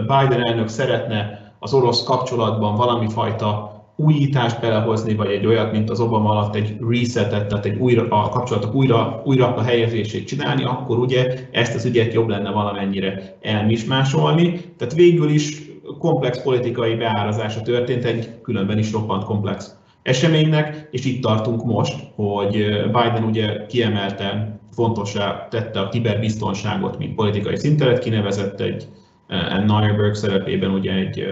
Biden elnök szeretne az orosz kapcsolatban valami fajta újítást belehozni, vagy egy olyat, mint az Obama alatt egy resetet, tehát egy újra, a kapcsolatok újra, újra a helyezését csinálni, akkor ugye ezt az ügyet jobb lenne valamennyire elmismásolni. Tehát végül is komplex politikai beárazása történt egy különben is roppant komplex eseménynek, és itt tartunk most, hogy Biden ugye kiemelte, fontosá tette a kiberbiztonságot, mint politikai szintet, kinevezett egy Nyerberg szerepében ugye egy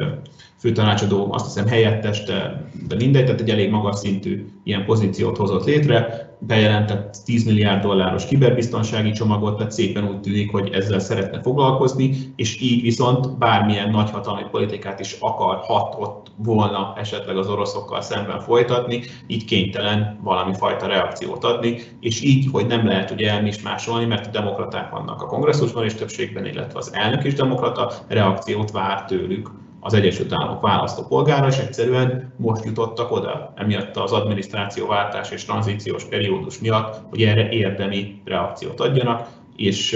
főtanácsadó, azt hiszem helyettes, de, de mindegy, tehát egy elég magas szintű ilyen pozíciót hozott létre, bejelentett 10 milliárd dolláros kiberbiztonsági csomagot, tehát szépen úgy tűnik, hogy ezzel szeretne foglalkozni, és így viszont bármilyen nagyhatalmi politikát is akarhatott volna esetleg az oroszokkal szemben folytatni, így kénytelen valami fajta reakciót adni, és így, hogy nem lehet ugye elmismásolni, mert a demokraták vannak a kongresszusban és többségben, illetve az elnök is demokrata, reakciót vár tőlük az Egyesült Államok választópolgára, és egyszerűen most jutottak oda, emiatt az adminisztrációváltás és tranzíciós periódus miatt, hogy erre érdemi reakciót adjanak, és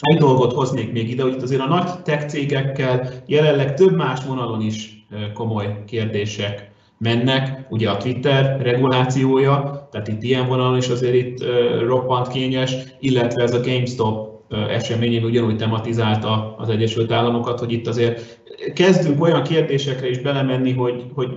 egy dolgot hoznék még ide, hogy itt azért a nagy tech cégekkel jelenleg több más vonalon is komoly kérdések mennek, ugye a Twitter regulációja, tehát itt ilyen vonalon is azért itt roppant kényes, illetve ez a GameStop eseményén ugyanúgy tematizálta az Egyesült Államokat, hogy itt azért kezdünk olyan kérdésekre is belemenni, hogy, hogy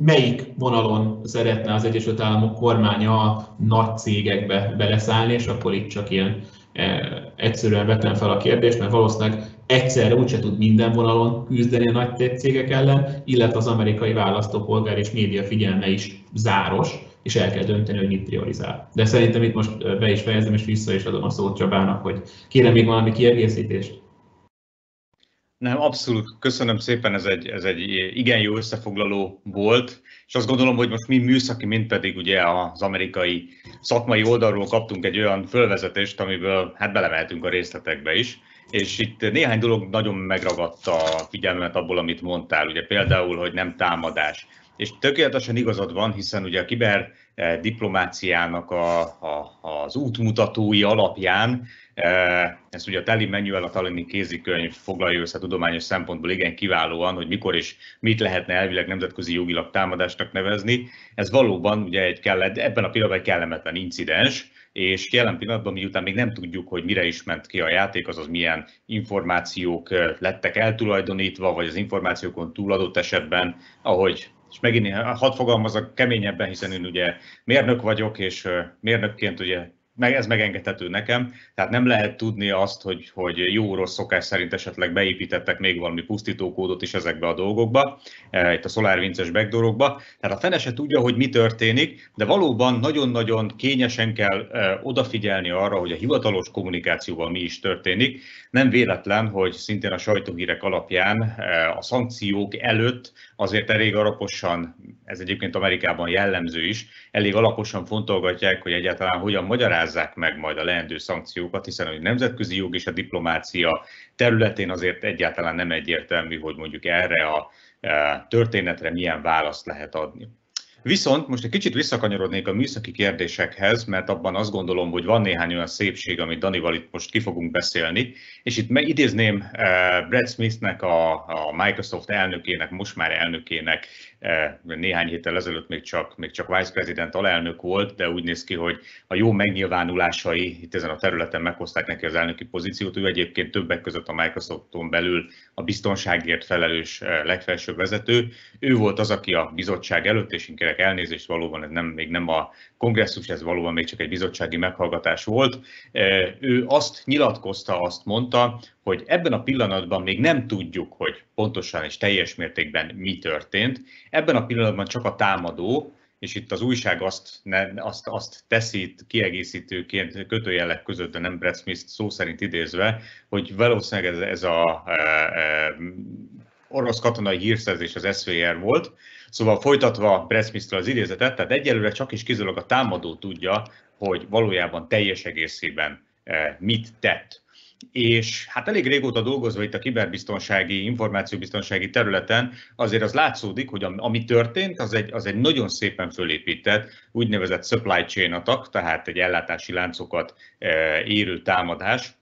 melyik vonalon szeretne az Egyesült Államok kormánya a nagy cégekbe beleszállni, és akkor itt csak ilyen e, egyszerűen vetem fel a kérdést, mert valószínűleg egyszerre úgyse tud minden vonalon küzdeni a nagy cégek ellen, illetve az amerikai választópolgár és média figyelme is záros, és el kell dönteni, hogy mit priorizál. De szerintem itt most be is fejezem, és vissza is adom a szót Csabának, hogy kérem még valami kiegészítést. Nem, abszolút. Köszönöm szépen, ez egy, ez egy igen jó összefoglaló volt, és azt gondolom, hogy most mi műszaki, mint pedig ugye az amerikai szakmai oldalról kaptunk egy olyan fölvezetést, amiből hát belemehetünk a részletekbe is. És itt néhány dolog nagyon megragadta a figyelmemet abból, amit mondtál. Ugye például, hogy nem támadás. És tökéletesen igazad van, hiszen ugye a kiber diplomáciának a, a, az útmutatói alapján ezt ugye a Teli Manuel, a Talini kézikönyv foglalja össze tudományos szempontból igen kiválóan, hogy mikor és mit lehetne elvileg nemzetközi jogilag támadásnak nevezni. Ez valóban ugye egy kellett, ebben a pillanatban egy kellemetlen incidens, és jelen pillanatban miután még nem tudjuk, hogy mire is ment ki a játék, azaz milyen információk lettek eltulajdonítva, vagy az információkon túladott esetben, ahogy és megint hadd fogalmazok keményebben, hiszen én ugye mérnök vagyok, és mérnökként ugye meg ez megengedhető nekem, tehát nem lehet tudni azt, hogy, hogy jó-rossz szokás szerint esetleg beépítettek még valami pusztítókódot is ezekbe a dolgokba, e, itt a SolarWinds-es backdoorokba. Tehát a fene se tudja, hogy mi történik, de valóban nagyon-nagyon kényesen kell e, odafigyelni arra, hogy a hivatalos kommunikációval mi is történik. Nem véletlen, hogy szintén a sajtóhírek alapján e, a szankciók előtt azért elég alaposan, ez egyébként Amerikában jellemző is, elég alaposan fontolgatják, hogy egyáltalán hogyan magyarázzák meg majd a leendő szankciókat, hiszen a nemzetközi jog és a diplomácia területén azért egyáltalán nem egyértelmű, hogy mondjuk erre a e, történetre milyen választ lehet adni. Viszont most egy kicsit visszakanyarodnék a műszaki kérdésekhez, mert abban azt gondolom, hogy van néhány olyan szépség, amit Danival itt most ki fogunk beszélni, és itt idézném eh, Brad Smithnek, a, a Microsoft elnökének, most már elnökének néhány héttel ezelőtt még csak, még csak vice president alelnök volt, de úgy néz ki, hogy a jó megnyilvánulásai itt ezen a területen meghozták neki az elnöki pozíciót. Ő egyébként többek között a Microsofton belül a biztonságért felelős eh, legfelsőbb vezető. Ő volt az, aki a bizottság előtt, és inkább elnézést valóban, ez nem, még nem a kongresszus, ez valóban még csak egy bizottsági meghallgatás volt. Eh, ő azt nyilatkozta, azt mondta, hogy ebben a pillanatban még nem tudjuk, hogy pontosan és teljes mértékben mi történt. Ebben a pillanatban csak a támadó, és itt az újság azt, ne, azt, azt teszi kiegészítőként kötőjelek között, de nem Brad Smith szó szerint idézve, hogy valószínűleg ez, ez a e, e, orosz katonai hírszerzés az SVR volt. Szóval folytatva smith az idézetet, tehát egyelőre csak is kizárólag a támadó tudja, hogy valójában teljes egészében e, mit tett. És hát elég régóta dolgozva itt a kiberbiztonsági, információbiztonsági területen, azért az látszódik, hogy ami történt, az egy, az egy nagyon szépen fölépített úgynevezett supply chain attack, tehát egy ellátási láncokat eh, érő támadás,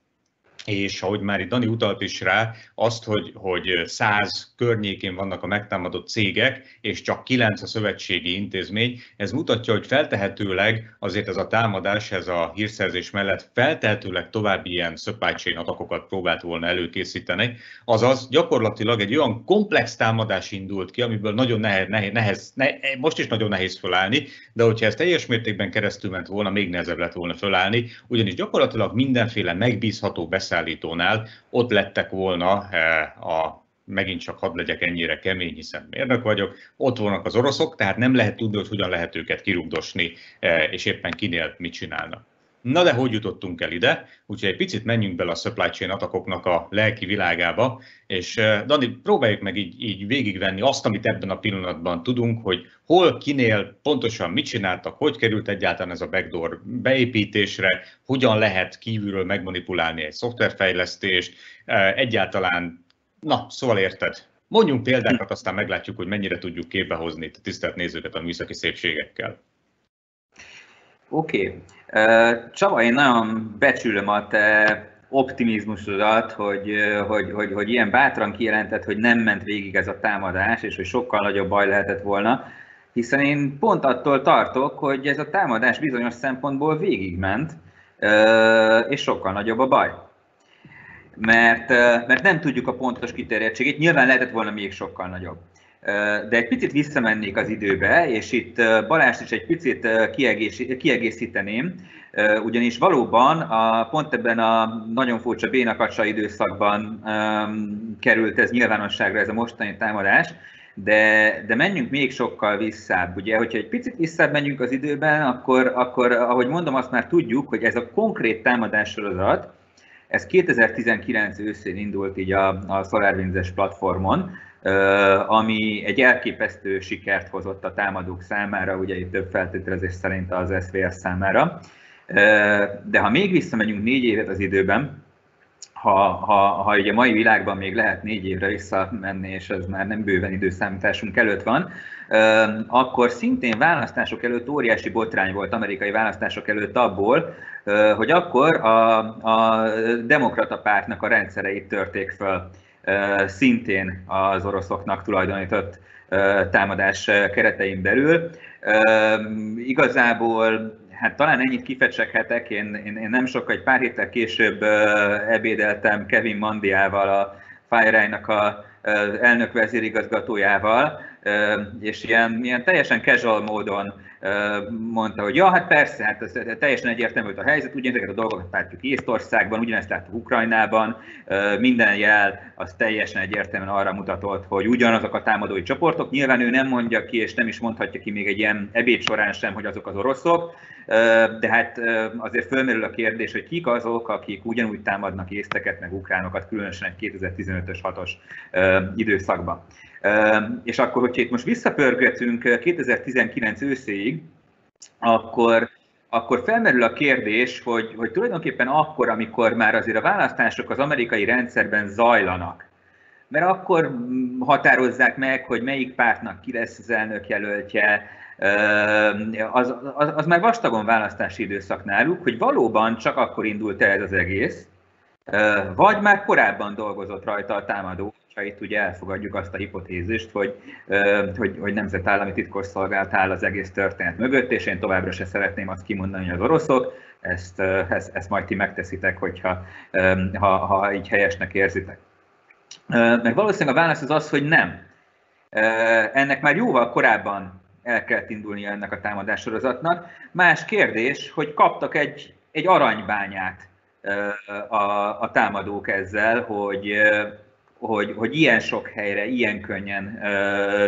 és ahogy már itt Dani utalt is rá, azt, hogy, hogy 100 környékén vannak a megtámadott cégek, és csak 9 a szövetségi intézmény, ez mutatja, hogy feltehetőleg azért ez a támadás, ez a hírszerzés mellett feltehetőleg további ilyen chain atakokat próbált volna előkészíteni, azaz gyakorlatilag egy olyan komplex támadás indult ki, amiből nagyon nehez, nehez, nehez ne, most is nagyon nehéz fölállni, de hogyha ez teljes mértékben keresztül ment volna, még nehezebb lett volna fölállni, ugyanis gyakorlatilag mindenféle megbízható beszállítás beszállítónál ott lettek volna eh, a megint csak hadd legyek ennyire kemény, hiszen mérnök vagyok, ott vannak az oroszok, tehát nem lehet tudni, hogy hogyan lehet őket kirugdosni, eh, és éppen kinél mit csinálnak. Na de hogy jutottunk el ide? Úgyhogy egy picit menjünk bele a supply chain atakoknak a lelki világába, és eh, Dani, próbáljuk meg így, így végigvenni azt, amit ebben a pillanatban tudunk, hogy hol, kinél, pontosan mit csináltak, hogy került egyáltalán ez a backdoor beépítésre, hogyan lehet kívülről megmanipulálni egy szoftverfejlesztést, eh, egyáltalán, na, szóval érted. Mondjunk példákat, aztán meglátjuk, hogy mennyire tudjuk képbehozni a tisztelt nézőket a műszaki szépségekkel. Oké. Okay. Csaba, én nagyon becsülöm a te optimizmusodat, hogy, hogy, hogy, hogy ilyen bátran kijelentett, hogy nem ment végig ez a támadás, és hogy sokkal nagyobb baj lehetett volna, hiszen én pont attól tartok, hogy ez a támadás bizonyos szempontból végigment, és sokkal nagyobb a baj. Mert, mert nem tudjuk a pontos kiterjedtségét, nyilván lehetett volna még sokkal nagyobb. De egy picit visszamennék az időbe, és itt Balást is egy picit kiegészíteném, ugyanis valóban a, pont ebben a nagyon furcsa bénakacsa időszakban került ez nyilvánosságra, ez a mostani támadás, de, de menjünk még sokkal visszább. Ugye, hogyha egy picit visszább menjünk az időben, akkor, akkor ahogy mondom, azt már tudjuk, hogy ez a konkrét támadássorozat, Ez 2019 őszén indult így a, a SolarWinds-es platformon, ami egy elképesztő sikert hozott a támadók számára, ugye itt több feltételezés szerint az SVS számára. De ha még visszamegyünk négy évet az időben, ha, ha, ha ugye a mai világban még lehet négy évre visszamenni, és ez már nem bőven időszámításunk előtt van, akkor szintén választások előtt óriási botrány volt amerikai választások előtt abból, hogy akkor a, a demokrata pártnak a rendszereit törték föl szintén az oroszoknak tulajdonított támadás keretein belül. Igazából hát talán ennyit kifecseghetek, én, én, én nem sokkal, egy pár héttel később ebédeltem Kevin Mandiával, a FireEye-nak a elnök vezérigazgatójával, és ilyen, ilyen teljesen casual módon mondta, hogy ja, hát persze, hát ez teljesen egyértelmű volt a helyzet, ugyanezeket a dolgokat látjuk Észtországban, ugyanezt látjuk Ukrajnában, minden jel az teljesen egyértelműen arra mutatott, hogy ugyanazok a támadói csoportok, nyilván ő nem mondja ki, és nem is mondhatja ki még egy ilyen ebéd során sem, hogy azok az oroszok, de hát azért fölmerül a kérdés, hogy kik azok, akik ugyanúgy támadnak észteket, meg ukránokat, különösen egy 2015-ös 6-os időszakban. És akkor, hogyha itt most visszapörgetünk 2019 őszéig, akkor, akkor felmerül a kérdés, hogy, hogy tulajdonképpen akkor, amikor már azért a választások az amerikai rendszerben zajlanak, mert akkor határozzák meg, hogy melyik pártnak ki lesz az elnök jelöltje, az, az, az már vastagon választási időszak náluk, hogy valóban csak akkor indult el ez az egész, vagy már korábban dolgozott rajta a támadó, ha itt ugye elfogadjuk azt a hipotézist, hogy, hogy, hogy nemzetállami titkosszolgált áll az egész történet mögött, és én továbbra se szeretném azt kimondani, hogy az oroszok, ezt, ezt, ezt majd ti megteszitek, hogyha ha, ha így helyesnek érzitek. Meg valószínűleg a válasz az az, hogy nem. Ennek már jóval korábban el kellett indulnia ennek a támadássorozatnak. Más kérdés, hogy kaptak egy, egy aranybányát a, a támadók ezzel, hogy, hogy, hogy ilyen sok helyre, ilyen könnyen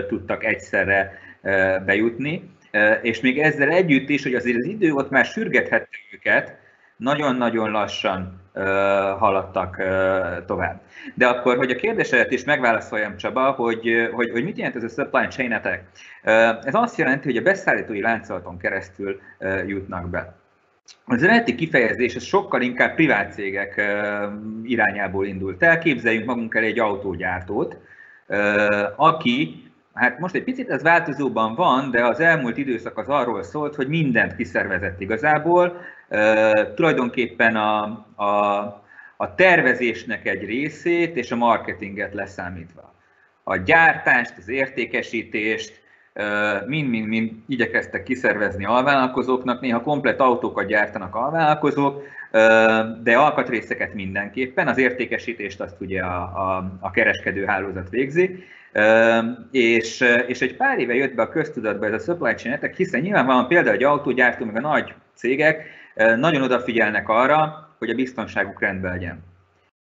tudtak egyszerre bejutni, és még ezzel együtt is, hogy azért az idő ott már sürgethette őket, nagyon-nagyon lassan uh, haladtak uh, tovább. De akkor, hogy a kérdésedet is megválaszoljam, Csaba, hogy, hogy, hogy mit jelent ez a supply chain attack? Ez azt jelenti, hogy a beszállítói láncolaton keresztül uh, jutnak be. Az eredeti kifejezés ez sokkal inkább privát cégek irányából indult el. Képzeljünk magunk el egy autógyártót, aki Hát most egy picit ez változóban van, de az elmúlt időszak az arról szólt, hogy mindent kiszervezett igazából. Tulajdonképpen a, a, a tervezésnek egy részét és a marketinget leszámítva. A gyártást, az értékesítést, mind-mind-mind igyekeztek kiszervezni alvállalkozóknak, néha komplet autókat gyártanak alvállalkozók, de alkatrészeket mindenképpen, az értékesítést azt ugye a, a, a kereskedőhálózat végzi, és, és egy pár éve jött be a köztudatba ez a supply chain attack, hiszen nyilvánvalóan például egy autógyártó, meg a nagy cégek nagyon odafigyelnek arra, hogy a biztonságuk rendben legyen.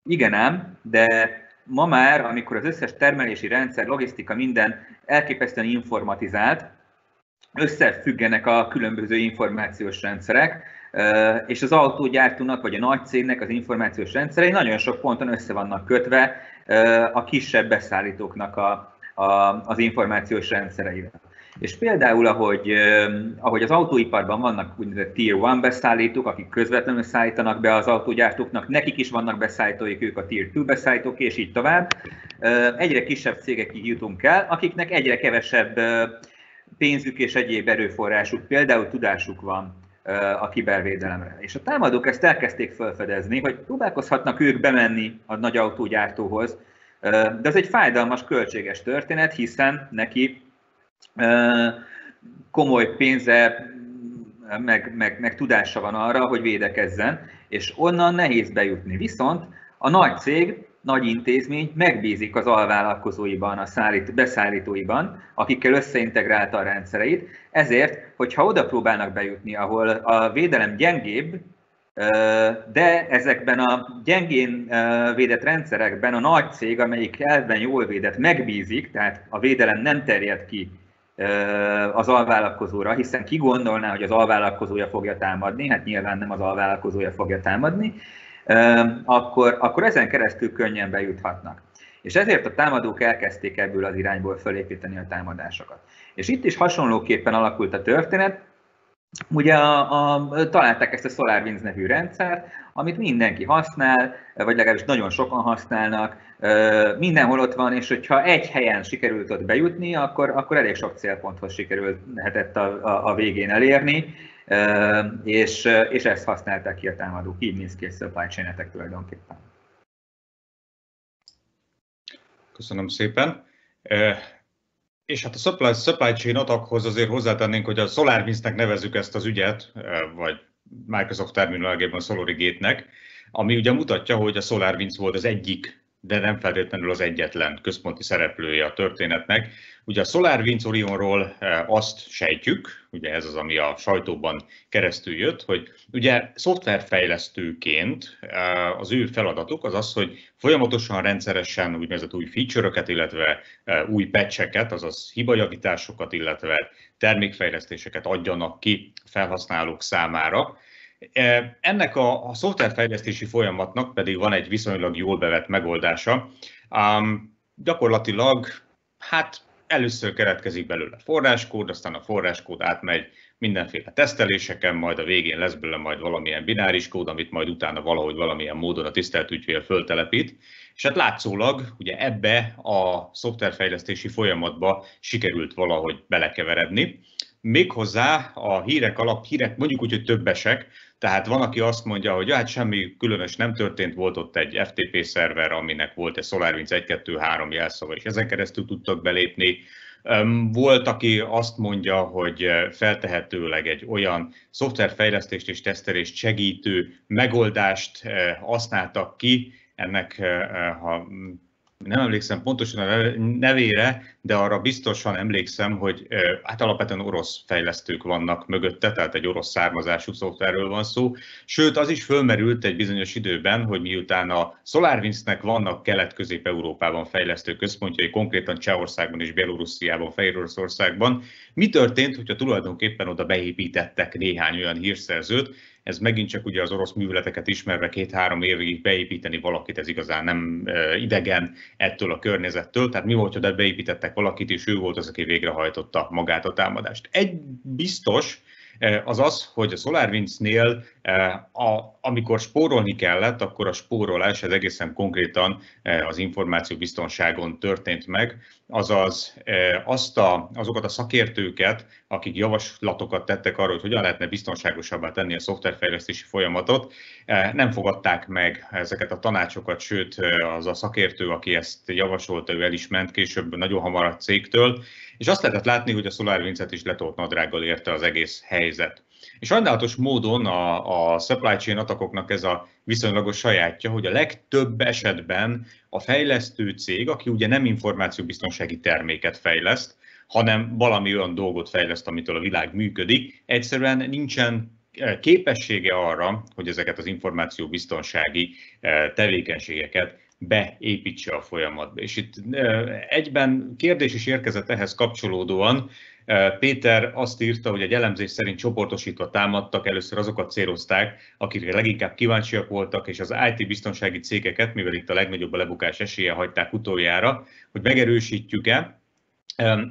Igen ám, de ma már, amikor az összes termelési rendszer, logisztika, minden elképesztően informatizált, összefüggenek a különböző információs rendszerek, és az autógyártónak vagy a nagy cégnek az információs rendszerei nagyon sok ponton össze vannak kötve a kisebb beszállítóknak a, a, az információs rendszereivel. És például, ahogy, ahogy az autóiparban vannak úgynevezett Tier 1 beszállítók, akik közvetlenül szállítanak be az autógyártóknak, nekik is vannak beszállítóik, ők a Tier 2 beszállítók, és így tovább. Egyre kisebb cégekig jutunk el, akiknek egyre kevesebb pénzük és egyéb erőforrásuk, például tudásuk van a kibervédelemre. És a támadók ezt elkezdték felfedezni, hogy próbálkozhatnak ők bemenni a nagy autógyártóhoz, de ez egy fájdalmas, költséges történet, hiszen neki komoly pénze, meg, meg, meg tudása van arra, hogy védekezzen, és onnan nehéz bejutni. Viszont a nagy cég, nagy intézmény megbízik az alvállalkozóiban, a szállít, beszállítóiban, akikkel összeintegrálta a rendszereit, ezért, hogyha oda próbálnak bejutni, ahol a védelem gyengébb, de ezekben a gyengén védett rendszerekben a nagy cég, amelyik elven jól védett, megbízik, tehát a védelem nem terjed ki az alvállalkozóra, hiszen ki gondolná, hogy az alvállalkozója fogja támadni, hát nyilván nem az alvállalkozója fogja támadni, akkor, akkor ezen keresztül könnyen bejuthatnak. És ezért a támadók elkezdték ebből az irányból felépíteni a támadásokat. És itt is hasonlóképpen alakult a történet, Ugye a, a, találták ezt a SolarWinds nevű rendszert, amit mindenki használ, vagy legalábbis nagyon sokan használnak, mindenhol ott van, és hogyha egy helyen sikerült ott bejutni, akkor, akkor elég sok célponthoz sikerült lehetett a, a, a végén elérni, és, és ezt használták ki a támadók, így néz ki a supply chain tulajdonképpen. Köszönöm szépen. És hát a supply, supply chain atakhoz azért hozzátennénk, hogy a SolarWinds-nek nevezzük ezt az ügyet, vagy Microsoft terminológiában SolarGate-nek, ami ugye mutatja, hogy a SolarWinds volt az egyik de nem feltétlenül az egyetlen központi szereplője a történetnek. Ugye a SolarWinds Orionról eh, azt sejtjük, ugye ez az, ami a sajtóban keresztül jött, hogy ugye szoftverfejlesztőként eh, az ő feladatuk az az, hogy folyamatosan, rendszeresen úgynevezett új feature-öket, illetve eh, új patcheket, azaz hibajavításokat, illetve termékfejlesztéseket adjanak ki felhasználók számára, ennek a, a szoftverfejlesztési folyamatnak pedig van egy viszonylag jól bevett megoldása. Um, gyakorlatilag, hát először keretkezik belőle forráskód, aztán a forráskód átmegy mindenféle teszteléseken, majd a végén lesz belőle majd valamilyen bináris kód, amit majd utána valahogy valamilyen módon a tisztelt ügyfél föltelepít. És hát látszólag ugye ebbe a szoftverfejlesztési folyamatba sikerült valahogy belekeveredni. Méghozzá a hírek alap, hírek mondjuk úgy, hogy többesek, tehát van, aki azt mondja, hogy hát semmi különös nem történt, volt ott egy FTP szerver, aminek volt egy SolarWinds 1-2-3 jelszava, és ezen keresztül tudtak belépni. Volt, aki azt mondja, hogy feltehetőleg egy olyan szoftverfejlesztést és tesztelést segítő megoldást használtak ki, ennek, ha nem emlékszem pontosan a nevére, de arra biztosan emlékszem, hogy hát alapvetően orosz fejlesztők vannak mögötte, tehát egy orosz származású szoftverről van szó. Sőt, az is fölmerült egy bizonyos időben, hogy miután a SolarWinds-nek vannak kelet-közép-európában fejlesztő központjai, konkrétan Csehországban és Belorussziában, Fehéroroszországban, mi történt, hogyha tulajdonképpen oda beépítettek néhány olyan hírszerzőt, ez megint csak ugye az orosz műveleteket ismerve két-három évig beépíteni valakit, ez igazán nem idegen ettől a környezettől. Tehát mi volt, hogy beépítettek valakit, és ő volt az, aki végrehajtotta magát a támadást. Egy biztos, az az, hogy a SolarWinds-nél, a, amikor spórolni kellett, akkor a spórolás ez egészen konkrétan az információbiztonságon történt meg, azaz azt a, azokat a szakértőket, akik javaslatokat tettek arról, hogy hogyan lehetne biztonságosabbá tenni a szoftverfejlesztési folyamatot, nem fogadták meg ezeket a tanácsokat, sőt az a szakértő, aki ezt javasolta, ő el is ment később nagyon hamar a cégtől, és azt lehetett látni, hogy a SolarWinds-et is letolt nadrággal érte az egész helyzet. És sajnálatos módon a, a supply chain atakoknak ez a viszonylagos sajátja, hogy a legtöbb esetben a fejlesztő cég, aki ugye nem információbiztonsági terméket fejleszt, hanem valami olyan dolgot fejleszt, amitől a világ működik, egyszerűen nincsen eh, képessége arra, hogy ezeket az információbiztonsági eh, tevékenységeket beépítse a folyamatba. És itt egyben kérdés is érkezett ehhez kapcsolódóan. Péter azt írta, hogy egy elemzés szerint csoportosítva támadtak, először azokat célozták, akikre leginkább kíváncsiak voltak, és az IT biztonsági cégeket, mivel itt a legnagyobb a lebukás esélye hagyták utoljára, hogy megerősítjük-e,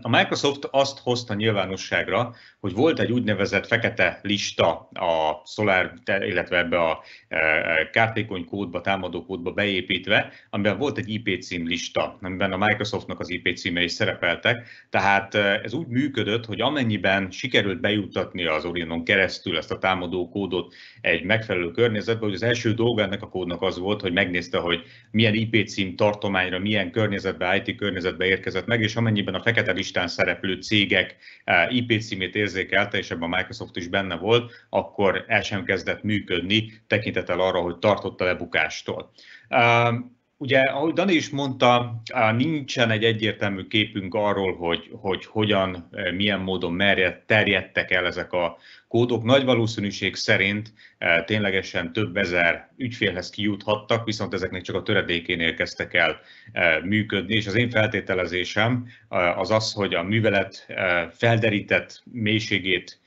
a Microsoft azt hozta nyilvánosságra, hogy volt egy úgynevezett fekete lista a Solar, illetve ebbe a e, e, kártékony kódba, támadó kódba beépítve, amiben volt egy IP cím lista, amiben a Microsoftnak az IP címei szerepeltek. Tehát e, ez úgy működött, hogy amennyiben sikerült bejuttatni az Orionon keresztül ezt a támadó kódot egy megfelelő környezetbe, hogy az első dolga ennek a kódnak az volt, hogy megnézte, hogy milyen IP cím tartományra, milyen környezetbe, IT környezetbe érkezett meg, és amennyiben a fekete listán szereplő cégek IP címét érzékelte, és ebben a Microsoft is benne volt, akkor el sem kezdett működni, tekintettel arra, hogy tartott a lebukástól. Ugye, ahogy Dani is mondta, nincsen egy egyértelmű képünk arról, hogy, hogy hogyan, milyen módon merje, terjedtek el ezek a kódok. Nagy valószínűség szerint ténylegesen több ezer ügyfélhez kijuthattak, viszont ezeknek csak a töredékénél kezdtek el működni, és az én feltételezésem az az, hogy a művelet felderített mélységét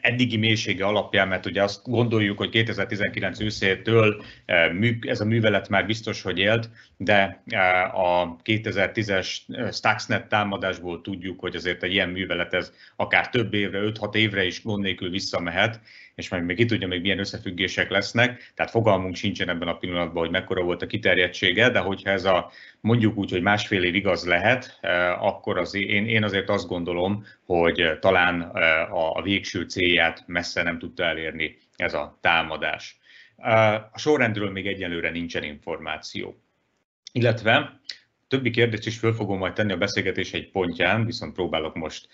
eddigi mélysége alapján, mert ugye azt gondoljuk, hogy 2019 őszétől ez a művelet már biztos, hogy élt, de a 2010-es Stuxnet támadásból tudjuk, hogy azért egy ilyen művelet ez akár több évre, 5-6 évre is gond nélkül visszamehet, és meg még ki tudja még milyen összefüggések lesznek, tehát fogalmunk sincsen ebben a pillanatban, hogy mekkora volt a kiterjedtsége, de hogyha ez a mondjuk úgy, hogy másfél év igaz lehet, akkor az, én, én azért azt gondolom, hogy talán a, a végső célját messze nem tudta elérni ez a támadás. A sorrendről még egyelőre nincsen információ. Illetve többi kérdést is föl fogom majd tenni a beszélgetés egy pontján, viszont próbálok most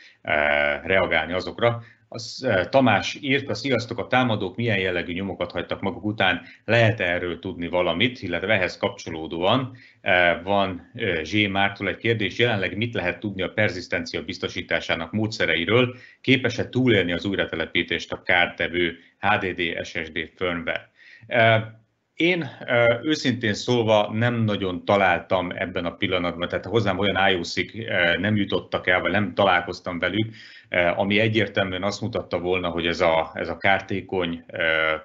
reagálni azokra. Az, Tamás írt, a sziasztok, a támadók milyen jellegű nyomokat hagytak maguk után, lehet -e erről tudni valamit, illetve ehhez kapcsolódóan van Zsé Mártól egy kérdés, jelenleg mit lehet tudni a perzisztencia biztosításának módszereiről, képes-e túlélni az újratelepítést a kártevő HDD SSD firmware? Én őszintén szólva nem nagyon találtam ebben a pillanatban, tehát hozzám olyan ios nem jutottak el, vagy nem találkoztam velük, ami egyértelműen azt mutatta volna, hogy ez a, ez a kártékony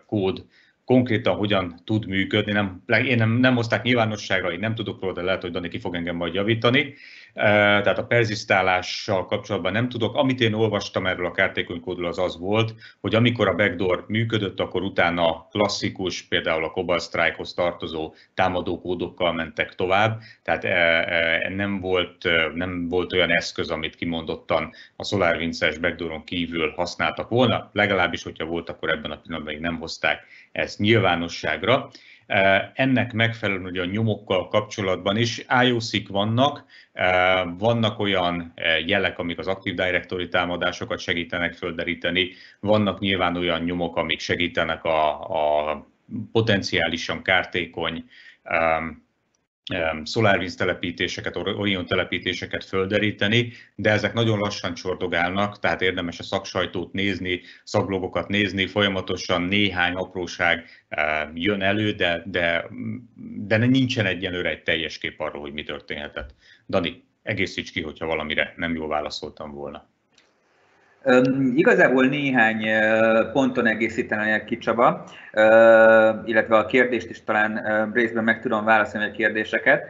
kód konkrétan hogyan tud működni. Nem, én nem, nem hozták nyilvánosságra, én nem tudok róla, de lehet, hogy Dani ki fog engem majd javítani. Tehát a perzisztálással kapcsolatban nem tudok. Amit én olvastam erről a kártékonykódról az az volt, hogy amikor a backdoor működött, akkor utána klasszikus, például a Cobalt Strike-hoz tartozó támadókódokkal mentek tovább. Tehát nem volt, nem volt olyan eszköz, amit kimondottan a SolarWinds-es backdooron kívül használtak volna. Legalábbis, hogyha volt, akkor ebben a pillanatban még nem hozták ezt nyilvánosságra. Ennek megfelelően hogy a nyomokkal kapcsolatban is ios vannak, vannak olyan jelek, amik az Active Directory támadásokat segítenek földeríteni, vannak nyilván olyan nyomok, amik segítenek a, a potenciálisan kártékony SolarWinds telepítéseket, Orion telepítéseket földeríteni, de ezek nagyon lassan csordogálnak, tehát érdemes a szaksajtót nézni, szakblogokat nézni, folyamatosan néhány apróság jön elő, de, de, de nincsen egyenlőre egy teljes kép arról, hogy mi történhetett. Dani, egészíts ki, hogyha valamire nem jól válaszoltam volna. Igazából néhány ponton egészítenek ki Csaba, illetve a kérdést is talán részben meg tudom válaszolni a kérdéseket.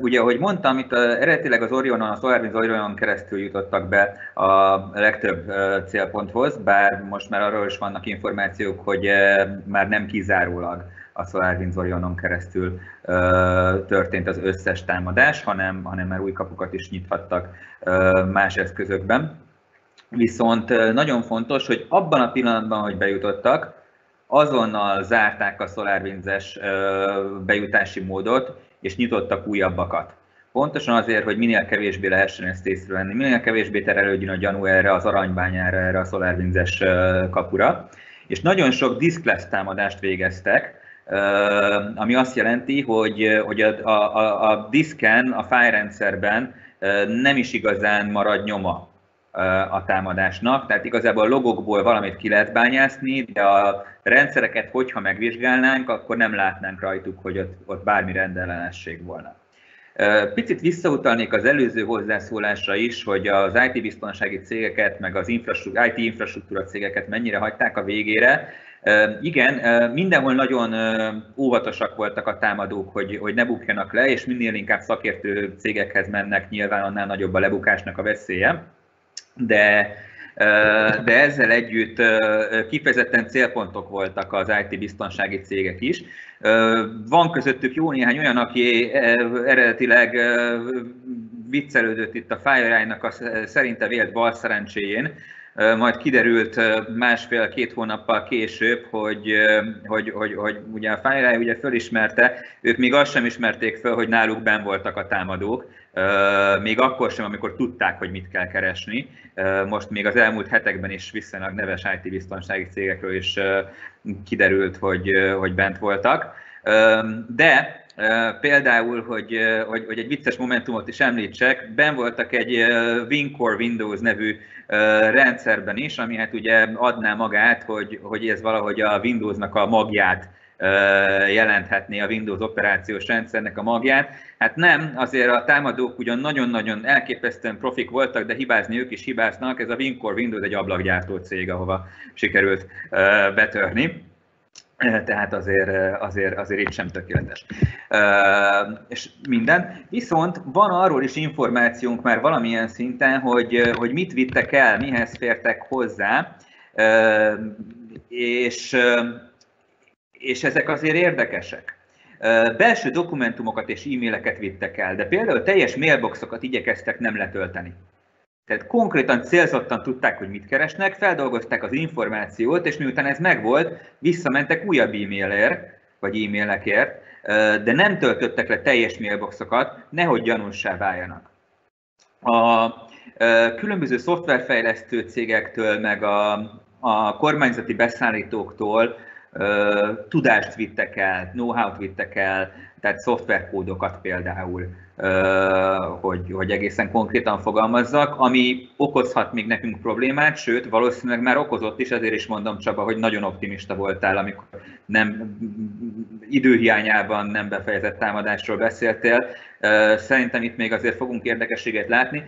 Ugye, ahogy mondtam, itt eredetileg az Orionon, a SolarWinds Orionon keresztül jutottak be a legtöbb célponthoz, bár most már arról is vannak információk, hogy már nem kizárólag a SolarWinds Orionon keresztül történt az összes támadás, hanem, hanem már új kapukat is nyithattak más eszközökben. Viszont nagyon fontos, hogy abban a pillanatban, hogy bejutottak, azonnal zárták a SolarWinds-es bejutási módot, és nyitottak újabbakat. Pontosan azért, hogy minél kevésbé lehessen ezt észrevenni, minél kevésbé terelődjön a gyanú erre az aranybányára, erre a SolarWinds-es kapura. És nagyon sok diskless támadást végeztek, ami azt jelenti, hogy, hogy a, a, a diszken, a fájrendszerben nem is igazán marad nyoma a támadásnak, tehát igazából a logokból valamit ki lehet bányászni, de a rendszereket, hogyha megvizsgálnánk, akkor nem látnánk rajtuk, hogy ott, ott bármi rendellenesség volna. Picit visszautalnék az előző hozzászólásra is, hogy az IT-biztonsági cégeket, meg az infrastruktúra, IT infrastruktúra cégeket mennyire hagyták a végére. Igen, mindenhol nagyon óvatosak voltak a támadók, hogy, hogy ne bukjanak le, és minél inkább szakértő cégekhez mennek, nyilván annál nagyobb a lebukásnak a veszélye de de ezzel együtt kifejezetten célpontok voltak az IT biztonsági cégek is. Van közöttük jó néhány olyan, aki eredetileg viccelődött itt a FireEye-nak a szerinte vélt bal szerencséjén, majd kiderült másfél-két hónappal később, hogy, hogy, hogy, hogy ugye a FireEye ugye fölismerte, ők még azt sem ismerték fel, hogy náluk ben voltak a támadók, még akkor sem, amikor tudták, hogy mit kell keresni. Most még az elmúlt hetekben is viszonylag neves IT biztonsági cégekről is kiderült, hogy, hogy bent voltak. De Például, hogy, hogy, hogy egy vicces momentumot is említsek, ben voltak egy WinCore Windows nevű rendszerben is, ami hát ugye adná magát, hogy, hogy ez valahogy a Windowsnak a magját jelenthetné a Windows operációs rendszernek a magját. Hát nem, azért a támadók ugyan nagyon-nagyon elképesztően profik voltak, de hibázni ők is hibáznak. Ez a Wincore Windows egy ablakgyártó cég, ahova sikerült betörni tehát azért, azért, azért itt sem tökéletes. És minden. Viszont van arról is információnk már valamilyen szinten, hogy, hogy mit vittek el, mihez fértek hozzá, és, és ezek azért érdekesek. Belső dokumentumokat és e-maileket vittek el, de például teljes mailboxokat igyekeztek nem letölteni. Tehát konkrétan célzottan tudták, hogy mit keresnek, feldolgozták az információt, és miután ez megvolt, visszamentek újabb e-mailért, vagy e-mailekért, de nem töltöttek le teljes mailboxokat, nehogy gyanúsá váljanak. A különböző szoftverfejlesztő cégektől, meg a, a kormányzati beszállítóktól tudást vittek el, know-how-t vittek el, tehát szoftverkódokat például, hogy, hogy egészen konkrétan fogalmazzak, ami okozhat még nekünk problémát, sőt, valószínűleg már okozott is, ezért is mondom Csaba, hogy nagyon optimista voltál, amikor nem időhiányában nem befejezett támadásról beszéltél. Szerintem itt még azért fogunk érdekességet látni,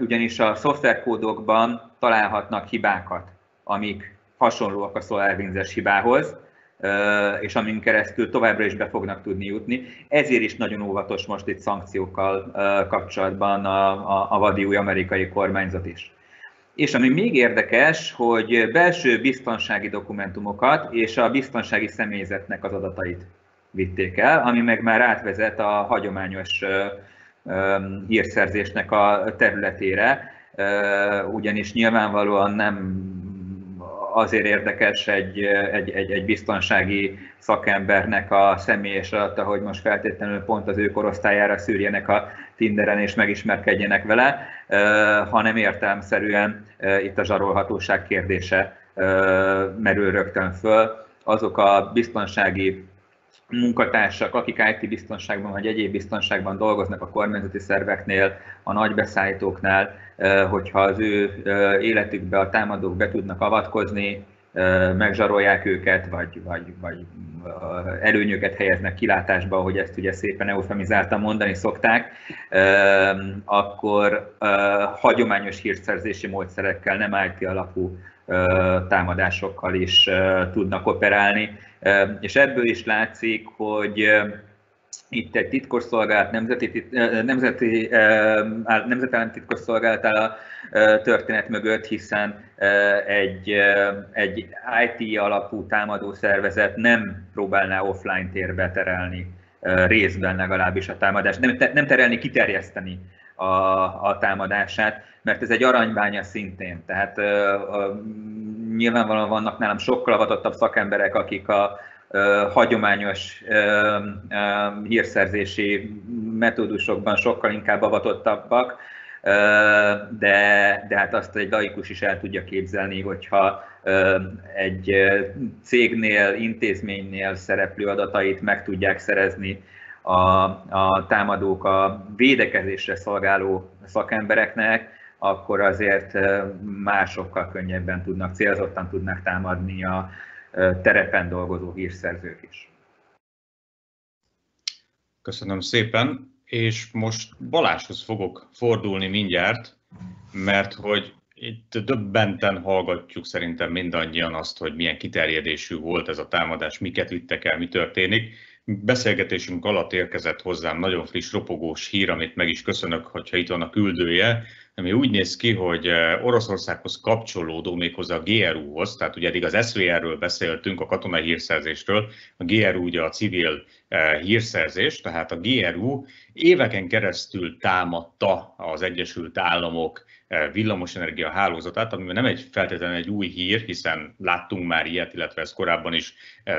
ugyanis a szoftverkódokban találhatnak hibákat, amik hasonlóak a SolarWinds-es hibához, és amin keresztül továbbra is be fognak tudni jutni. Ezért is nagyon óvatos most itt szankciókkal kapcsolatban a, a, a vadi új amerikai kormányzat is. És ami még érdekes, hogy belső biztonsági dokumentumokat és a biztonsági személyzetnek az adatait vitték el, ami meg már átvezet a hagyományos hírszerzésnek a területére, ugyanis nyilvánvalóan nem azért érdekes egy, egy, egy, egy biztonsági szakembernek a személyes adata, hogy most feltétlenül pont az ő korosztályára szűrjenek a Tinderen és megismerkedjenek vele, hanem értelmszerűen itt a zsarolhatóság kérdése merül rögtön föl. Azok a biztonsági munkatársak, akik IT biztonságban vagy egyéb biztonságban dolgoznak a kormányzati szerveknél, a nagy beszállítóknál, hogyha az ő életükbe a támadók be tudnak avatkozni, megzsarolják őket, vagy, vagy, vagy előnyöket helyeznek kilátásba, hogy ezt ugye szépen eufemizáltan mondani szokták, akkor hagyományos hírszerzési módszerekkel, nem IT alapú támadásokkal is tudnak operálni. És ebből is látszik, hogy itt egy titkosszolgálat, nemzeti, nemzeti, nemzetállami titkosszolgálat áll a történet mögött, hiszen egy, egy IT alapú támadó szervezet nem próbálná offline térbe terelni részben legalábbis a támadást, nem, nem terelni, kiterjeszteni a, a támadását, mert ez egy arany szintén. Tehát nyilvánvalóan vannak nálam sokkal avatottabb szakemberek, akik a hagyományos hírszerzési metódusokban sokkal inkább avatottabbak, de, de hát azt egy laikus is el tudja képzelni, hogyha egy cégnél, intézménynél szereplő adatait meg tudják szerezni a, a támadók a védekezésre szolgáló szakembereknek, akkor azért másokkal könnyebben tudnak, célzottan tudnak támadni a terepen dolgozó hírszerzők is. Köszönöm szépen, és most Baláshoz fogok fordulni mindjárt, mert hogy itt döbbenten hallgatjuk szerintem mindannyian azt, hogy milyen kiterjedésű volt ez a támadás, miket vittek el, mi történik. Beszélgetésünk alatt érkezett hozzám nagyon friss, ropogós hír, amit meg is köszönök, hogyha itt van a küldője, ami úgy néz ki, hogy eh, Oroszországhoz kapcsolódó méghozzá a GRU-hoz, tehát ugye eddig az SVR-ről beszéltünk, a katonai hírszerzésről, a GRU ugye a civil eh, hírszerzés, tehát a GRU éveken keresztül támadta az Egyesült Államok villamosenergia hálózatát, ami nem egy feltétlenül egy új hír, hiszen láttunk már ilyet, illetve ezt korábban is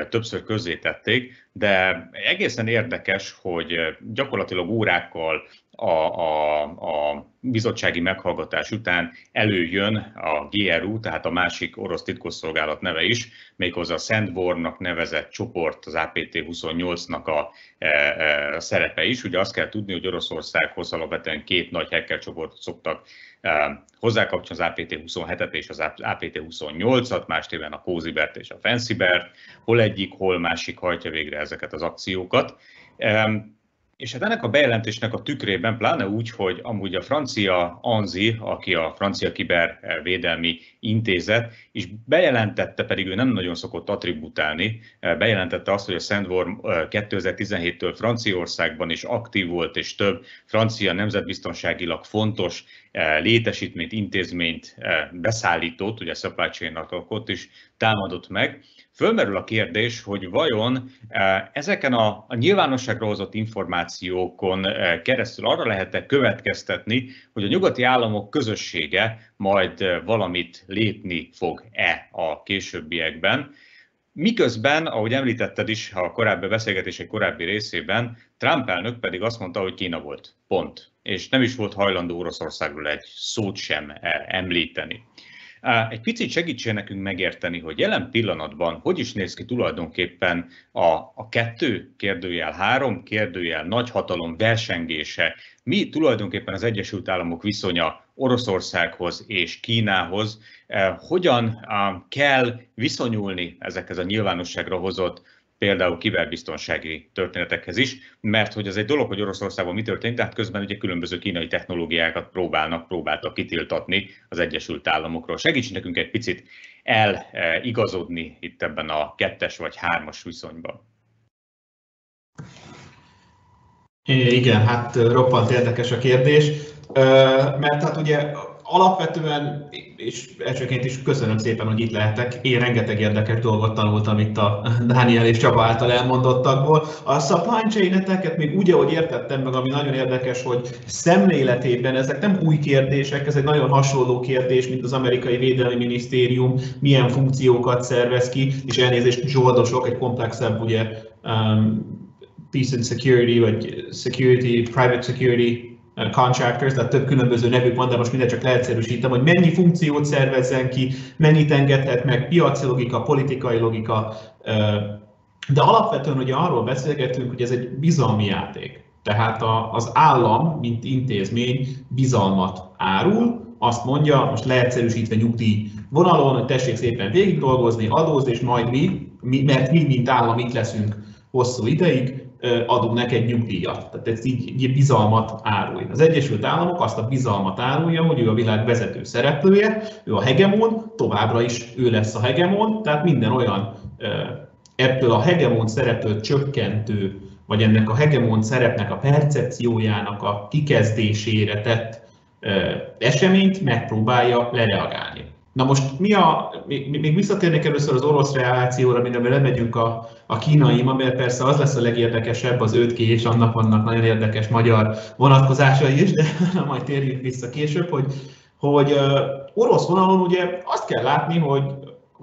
többször közzétették, de egészen érdekes, hogy gyakorlatilag órákkal a, a, a bizottsági meghallgatás után előjön a GRU, tehát a másik orosz titkosszolgálat neve is, méghozzá a Sandborn-nak nevezett csoport, az APT-28-nak a, e, a szerepe is. Ugye azt kell tudni, hogy Oroszországhoz alapvetően két nagy hacker csoportot szoktak hozzákapcsolni, az APT-27-et és az APT-28-at, más téven a Kózibert és a Fencibert, hol egyik, hol másik hajtja végre ezeket az akciókat. E, és hát ennek a bejelentésnek a tükrében, pláne úgy, hogy amúgy a francia ANZI, aki a francia kibervédelmi intézet, és bejelentette, pedig ő nem nagyon szokott attributálni, bejelentette azt, hogy a Sandworm 2017-től Franciaországban is aktív volt, és több francia nemzetbiztonságilag fontos létesítményt, intézményt beszállított, ugye supply chain ott is támadott meg, Fölmerül a kérdés, hogy vajon e, ezeken a, a nyilvánosságra hozott információkon keresztül arra lehet-e következtetni, hogy a nyugati államok közössége majd valamit lépni fog-e a későbbiekben. Miközben, ahogy említetted is a korábbi beszélgetés egy korábbi részében, Trump elnök pedig azt mondta, hogy Kína volt. Pont. És nem is volt hajlandó Oroszországról egy szót sem említeni. Egy picit segítsen nekünk megérteni, hogy jelen pillanatban hogy is néz ki tulajdonképpen a, a kettő kérdőjel, három kérdőjel, nagyhatalom versengése, mi tulajdonképpen az Egyesült Államok viszonya Oroszországhoz és Kínához, hogyan kell viszonyulni ezekhez a nyilvánosságra hozott például kiberbiztonsági történetekhez is, mert hogy az egy dolog, hogy Oroszországban mi történt, tehát közben ugye különböző kínai technológiákat próbálnak, próbáltak kitiltatni az Egyesült Államokról. Segíts nekünk egy picit eligazodni itt ebben a kettes vagy hármas viszonyban. Igen, hát roppant érdekes a kérdés, mert hát ugye alapvetően, és elsőként is köszönöm szépen, hogy itt lehetek. Én rengeteg érdekes dolgot tanultam itt a Dániel és Csaba által elmondottakból. A supply chain még úgy, ahogy értettem meg, ami nagyon érdekes, hogy szemléletében ezek nem új kérdések, ez egy nagyon hasonló kérdés, mint az amerikai védelmi minisztérium, milyen funkciókat szervez ki, és elnézést zsoldosok, egy komplexebb ugye um, peace and security, vagy security, private security contractors, tehát több különböző nevük van, de most mindegy csak leegyszerűsítem, hogy mennyi funkciót szervezzen ki, mennyit engedhet meg, piaci logika, politikai logika, de alapvetően ugye arról beszélgetünk, hogy ez egy bizalmi játék. Tehát az állam, mint intézmény bizalmat árul, azt mondja, most leegyszerűsítve nyugdíj vonalon, hogy tessék szépen végig dolgozni, adózni, és majd mi, mert mi, mint állam itt leszünk hosszú ideig, adunk neked nyugdíjat. Tehát ez így, bizalmat árul. Az Egyesült Államok azt a bizalmat árulja, hogy ő a világ vezető szereplője, ő a hegemon, továbbra is ő lesz a hegemon, tehát minden olyan ebből a hegemon szereplőt csökkentő, vagy ennek a hegemon szerepnek a percepciójának a kikezdésére tett eseményt megpróbálja lereagálni. Na most mi a, még, még visszatérnék először az orosz reációra, mire lemegyünk a, a kínai, mert persze az lesz a legérdekesebb, az 5G, és annak vannak nagyon érdekes magyar vonatkozásai is, de majd térjünk vissza később, hogy, hogy orosz vonalon ugye azt kell látni, hogy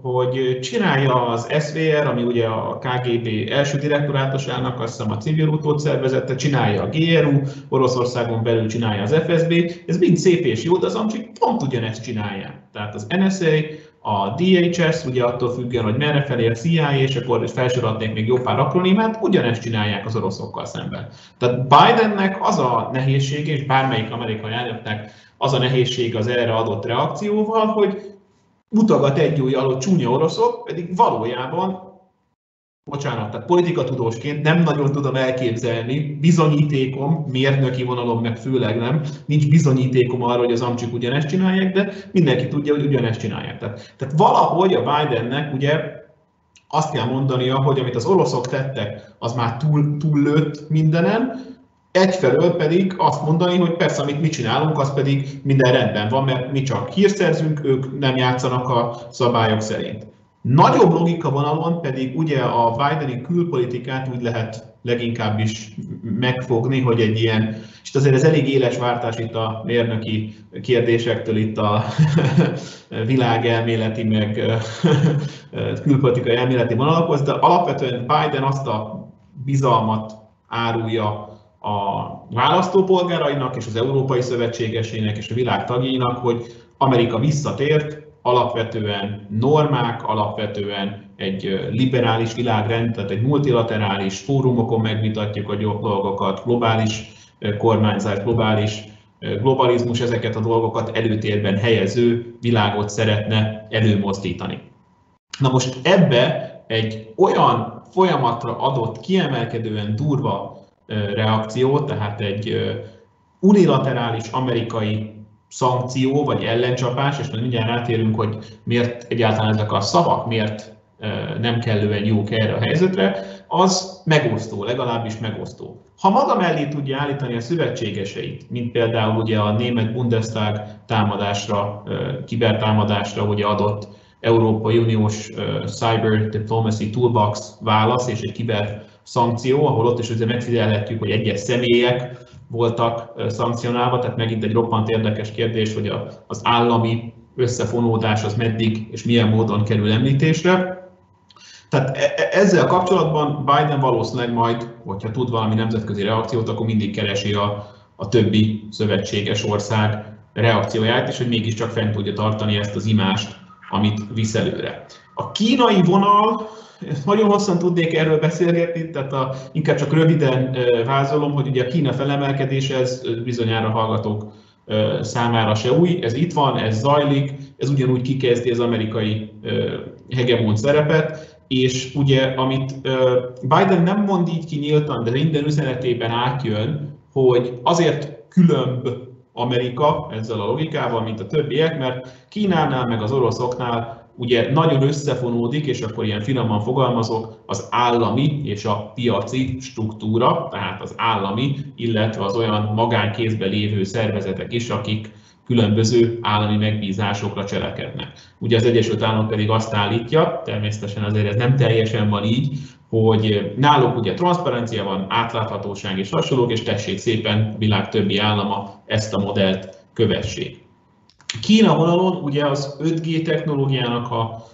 hogy csinálja az SVR, ami ugye a KGB első direktorátusának, azt hiszem a civil utód szervezete, csinálja a GRU, Oroszországon belül csinálja az FSB, ez mind szép és jó, de az amcsik pont ugyanezt csinálják. Tehát az NSA, a DHS, ugye attól függően, hogy merre felé a CIA, és akkor felsorolhatnék még jó pár akronimát, ugyanezt csinálják az oroszokkal szemben. Tehát Bidennek az a nehézség, és bármelyik amerikai elnöknek az a nehézség az erre adott reakcióval, hogy mutogat egy új alatt csúnya oroszok, pedig valójában, bocsánat, tehát politikatudósként nem nagyon tudom elképzelni, bizonyítékom, mérnöki vonalom meg főleg nem, nincs bizonyítékom arra, hogy az amcsik ugyanezt csinálják, de mindenki tudja, hogy ugyanezt csinálják. Tehát, tehát valahogy a Bidennek ugye azt kell mondania, hogy amit az oroszok tettek, az már túl, túllőtt mindenen, Egyfelől pedig azt mondani, hogy persze, amit mi csinálunk, az pedig minden rendben van, mert mi csak hírszerzünk, ők nem játszanak a szabályok szerint. Nagyobb logika vonalon pedig ugye a Bideni külpolitikát úgy lehet leginkább is megfogni, hogy egy ilyen, és azért ez elég éles váltás itt a mérnöki kérdésektől, itt a világelméleti, meg külpolitikai elméleti vonalakhoz, de alapvetően Biden azt a bizalmat árulja a választópolgárainak és az Európai Szövetségesének és a világ tagjainak, hogy Amerika visszatért, alapvetően normák, alapvetően egy liberális világrend, tehát egy multilaterális fórumokon megvitatjuk a dolgokat, globális kormányzás, globális globalizmus ezeket a dolgokat előtérben helyező világot szeretne előmozdítani. Na most ebbe egy olyan folyamatra adott kiemelkedően durva reakció, tehát egy unilaterális amerikai szankció vagy ellencsapás, és majd mindjárt rátérünk, hogy miért egyáltalán ezek a szavak, miért nem kellően jók erre a helyzetre, az megosztó, legalábbis megosztó. Ha maga mellé tudja állítani a szövetségeseit, mint például ugye a német Bundestag támadásra, kibertámadásra ugye adott Európai Uniós Cyber Diplomacy Toolbox válasz és egy kiber szankció, ahol ott is megfigyelhetjük, hogy egyes személyek voltak szankcionálva, tehát megint egy roppant érdekes kérdés, hogy az állami összefonódás az meddig és milyen módon kerül említésre. Tehát e, e, ezzel kapcsolatban Biden valószínűleg majd, hogyha tud valami nemzetközi reakciót, akkor mindig keresi a, a többi szövetséges ország reakcióját, és hogy mégiscsak fent tudja tartani ezt az imást, amit visz előre. A kínai vonal, nagyon hosszan tudnék erről beszélgetni, tehát a, inkább csak röviden vázolom, hogy ugye a Kína felemelkedése, ez bizonyára hallgatók számára se új, ez itt van, ez zajlik, ez ugyanúgy kikezdi az amerikai hegemon szerepet, és ugye, amit Biden nem mond így ki nyíltan, de minden üzenetében átjön, hogy azért különb Amerika ezzel a logikával, mint a többiek, mert Kínánál meg az oroszoknál ugye nagyon összefonódik, és akkor ilyen finoman fogalmazok, az állami és a piaci struktúra, tehát az állami, illetve az olyan magánkézben lévő szervezetek is, akik különböző állami megbízásokra cselekednek. Ugye az Egyesült Államok pedig azt állítja, természetesen azért ez nem teljesen van így, hogy náluk ugye transzparencia van, átláthatóság és hasonlók, és tessék szépen világ többi állama ezt a modellt kövessék. Kína vonalon ugye az 5G technológiának a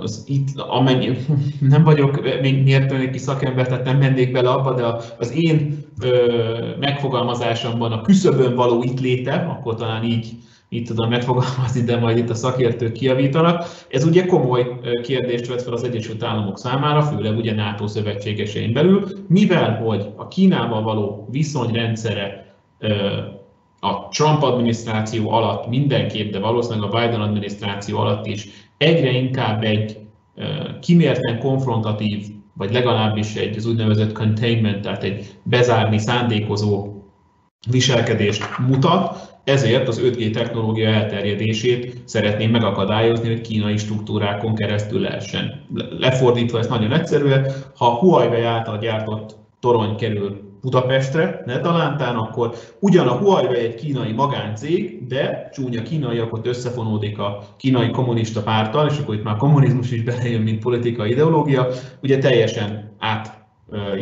az itt, amennyi, nem vagyok még mértőnéki szakember, tehát nem mennék bele abba, de az én ö, megfogalmazásomban a küszöbön való itt léte, akkor talán így, így tudom megfogalmazni, de majd itt a szakértők kiavítanak. Ez ugye komoly kérdést vet fel az Egyesült Államok számára, főleg ugye NATO szövetségesein belül, mivel hogy a Kínával való viszonyrendszere a Trump adminisztráció alatt mindenképp, de valószínűleg a Biden adminisztráció alatt is egyre inkább egy kimérten konfrontatív, vagy legalábbis egy az úgynevezett containment, tehát egy bezárni szándékozó viselkedést mutat, ezért az 5G technológia elterjedését szeretném megakadályozni, hogy kínai struktúrákon keresztül lehessen. Lefordítva ez nagyon egyszerű, ha Huawei által gyártott torony kerül Budapestre, ne talántán, akkor ugyan a Huawei egy kínai magáncég, de csúnya kínaiak ott összefonódik a kínai kommunista pártal, és akkor itt már kommunizmus is belejön, mint politikai ideológia, ugye teljesen át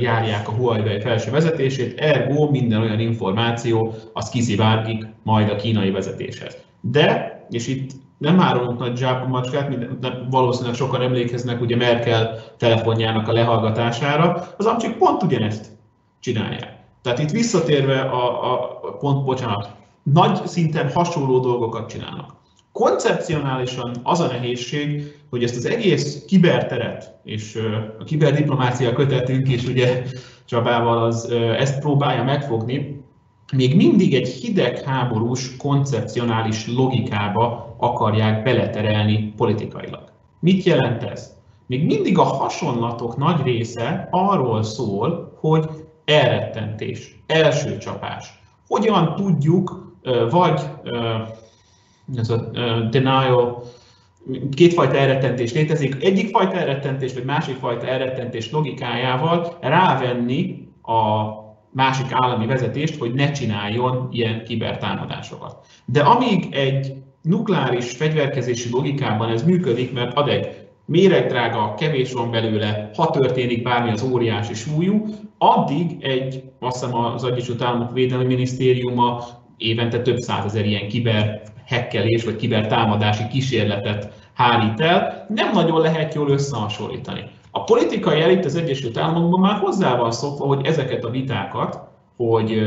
járják a Huawei felső vezetését, ergo minden olyan információ az kiszivárgik majd a kínai vezetéshez. De, és itt nem árulunk nagy zsákomacskát, valószínűleg sokan emlékeznek ugye Merkel telefonjának a lehallgatására, az amcsik pont ugyanezt csinálják. Tehát itt visszatérve a, a pont, bocsánat, nagy szinten hasonló dolgokat csinálnak. Koncepcionálisan az a nehézség, hogy ezt az egész kiberteret és a kiberdiplomácia kötetünk is ugye Csabával az, ezt próbálja megfogni, még mindig egy hidegháborús, koncepcionális logikába akarják beleterelni politikailag. Mit jelent ez? Még mindig a hasonlatok nagy része arról szól, hogy elrettentés, első csapás. Hogyan tudjuk, vagy ez a denial, kétfajta elrettentés létezik, egyik fajta elrettentés, vagy másik fajta elrettentés logikájával rávenni a másik állami vezetést, hogy ne csináljon ilyen kibertámadásokat. De amíg egy nukleáris fegyverkezési logikában ez működik, mert ad egy méregdrága, kevés van belőle, ha történik bármi az óriási súlyú, addig egy, azt hiszem az Egyesült Államok Védelmi Minisztériuma évente több százezer ilyen kiber hekkelés vagy kiber támadási kísérletet hárít el, nem nagyon lehet jól összehasonlítani. A politikai elit az Egyesült Államokban már hozzá van szokva, hogy ezeket a vitákat hogy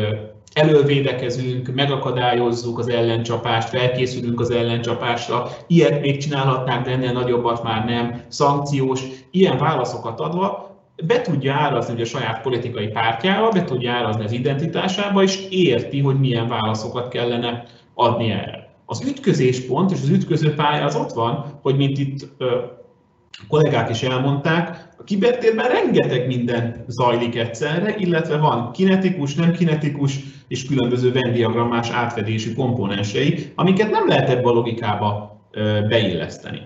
elővédekezünk, megakadályozzuk az ellencsapást, felkészülünk az ellencsapásra, ilyet még csinálhatnánk, de ennél nagyobbat már nem, szankciós, ilyen válaszokat adva be tudja árazni a saját politikai pártjába, be tudja árazni az identitásába, és érti, hogy milyen válaszokat kellene adni erre. Az ütközéspont és az ütköző pálya az ott van, hogy mint itt kollégák is elmondták, a kibertérben rengeteg minden zajlik egyszerre, illetve van kinetikus, nem kinetikus és különböző venn átfedésű komponensei, amiket nem lehet ebbe a logikába beilleszteni.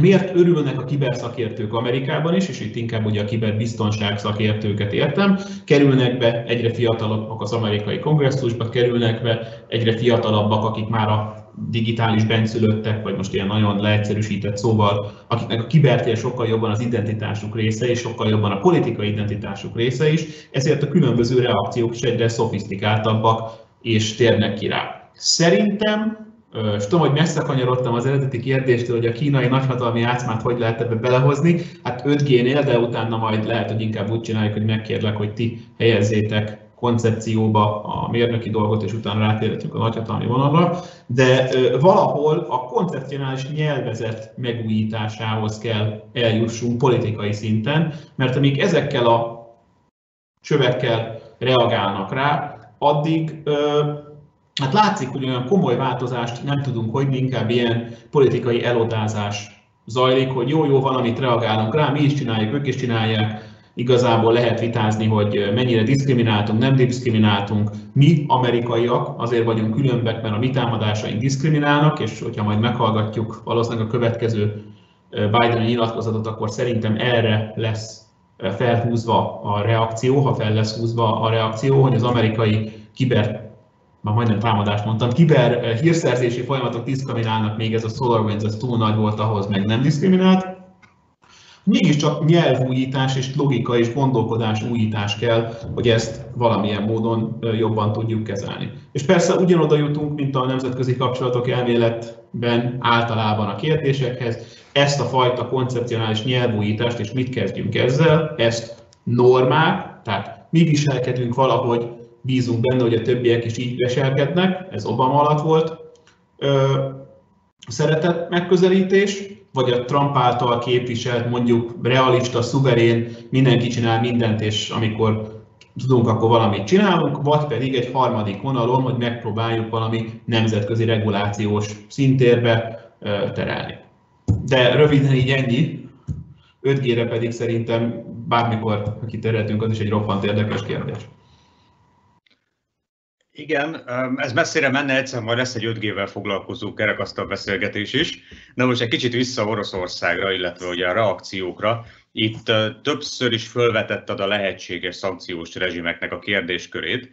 Miért örülnek a kiberszakértők Amerikában is, és itt inkább ugye a kiberbiztonság szakértőket értem, kerülnek be egyre fiatalabbak az amerikai kongresszusba, kerülnek be egyre fiatalabbak, akik már a digitális benszülöttek, vagy most ilyen nagyon leegyszerűsített szóval, akiknek a kibertér sokkal jobban az identitásuk része, és sokkal jobban a politikai identitásuk része is, ezért a különböző reakciók is egyre szofisztikáltabbak, és térnek ki rá. Szerintem és tudom, hogy messze kanyarodtam az eredeti kérdéstől, hogy a kínai nagyhatalmi játszmát hogy lehet ebbe belehozni. Hát 5G-nél, de utána majd lehet, hogy inkább úgy csináljuk, hogy megkérlek, hogy ti helyezzétek koncepcióba a mérnöki dolgot, és utána rátérhetünk a nagyhatalmi vonalra, de valahol a koncepcionális nyelvezet megújításához kell eljussunk politikai szinten, mert amíg ezekkel a csövekkel reagálnak rá, addig hát látszik, hogy olyan komoly változást nem tudunk hogy inkább ilyen politikai elodázás zajlik, hogy jó-jó van, amit reagálunk rá, mi is csináljuk, ők is csinálják, igazából lehet vitázni, hogy mennyire diszkrimináltunk, nem diszkrimináltunk. Mi, amerikaiak, azért vagyunk különbek, mert a mi támadásaink diszkriminálnak, és hogyha majd meghallgatjuk valószínűleg a következő Biden nyilatkozatot, akkor szerintem erre lesz felhúzva a reakció, ha fel lesz húzva a reakció, hogy az amerikai kiber már majdnem támadást mondtam, kiber hírszerzési folyamatok diszkriminálnak, még ez a SolarWinds, ez túl nagy volt ahhoz, meg nem diszkriminált. Mégiscsak nyelvújítás és logika és gondolkodás újítás kell, hogy ezt valamilyen módon jobban tudjuk kezelni. És persze ugyanoda jutunk, mint a nemzetközi kapcsolatok elméletben általában a kérdésekhez, ezt a fajta koncepcionális nyelvújítást, és mit kezdjünk ezzel, ezt normák, tehát mi viselkedünk valahogy, bízunk benne, hogy a többiek is így viselkednek, ez Obama alatt volt, szeretett megközelítés, vagy a Trump által képviselt, mondjuk realista, szuverén, mindenki csinál mindent, és amikor tudunk, akkor valamit csinálunk, vagy pedig egy harmadik vonalon, hogy megpróbáljuk valami nemzetközi regulációs szintérbe terelni. De röviden így ennyi, 5G-re pedig szerintem bármikor kiterjedünk, az is egy roppant érdekes kérdés. Igen, ez messzire menne, egyszer majd lesz egy 5G-vel foglalkozó kerekasztal beszélgetés is. De most egy kicsit vissza Oroszországra, illetve ugye a reakciókra. Itt többször is felvetetted a lehetséges szankciós rezsimeknek a kérdéskörét,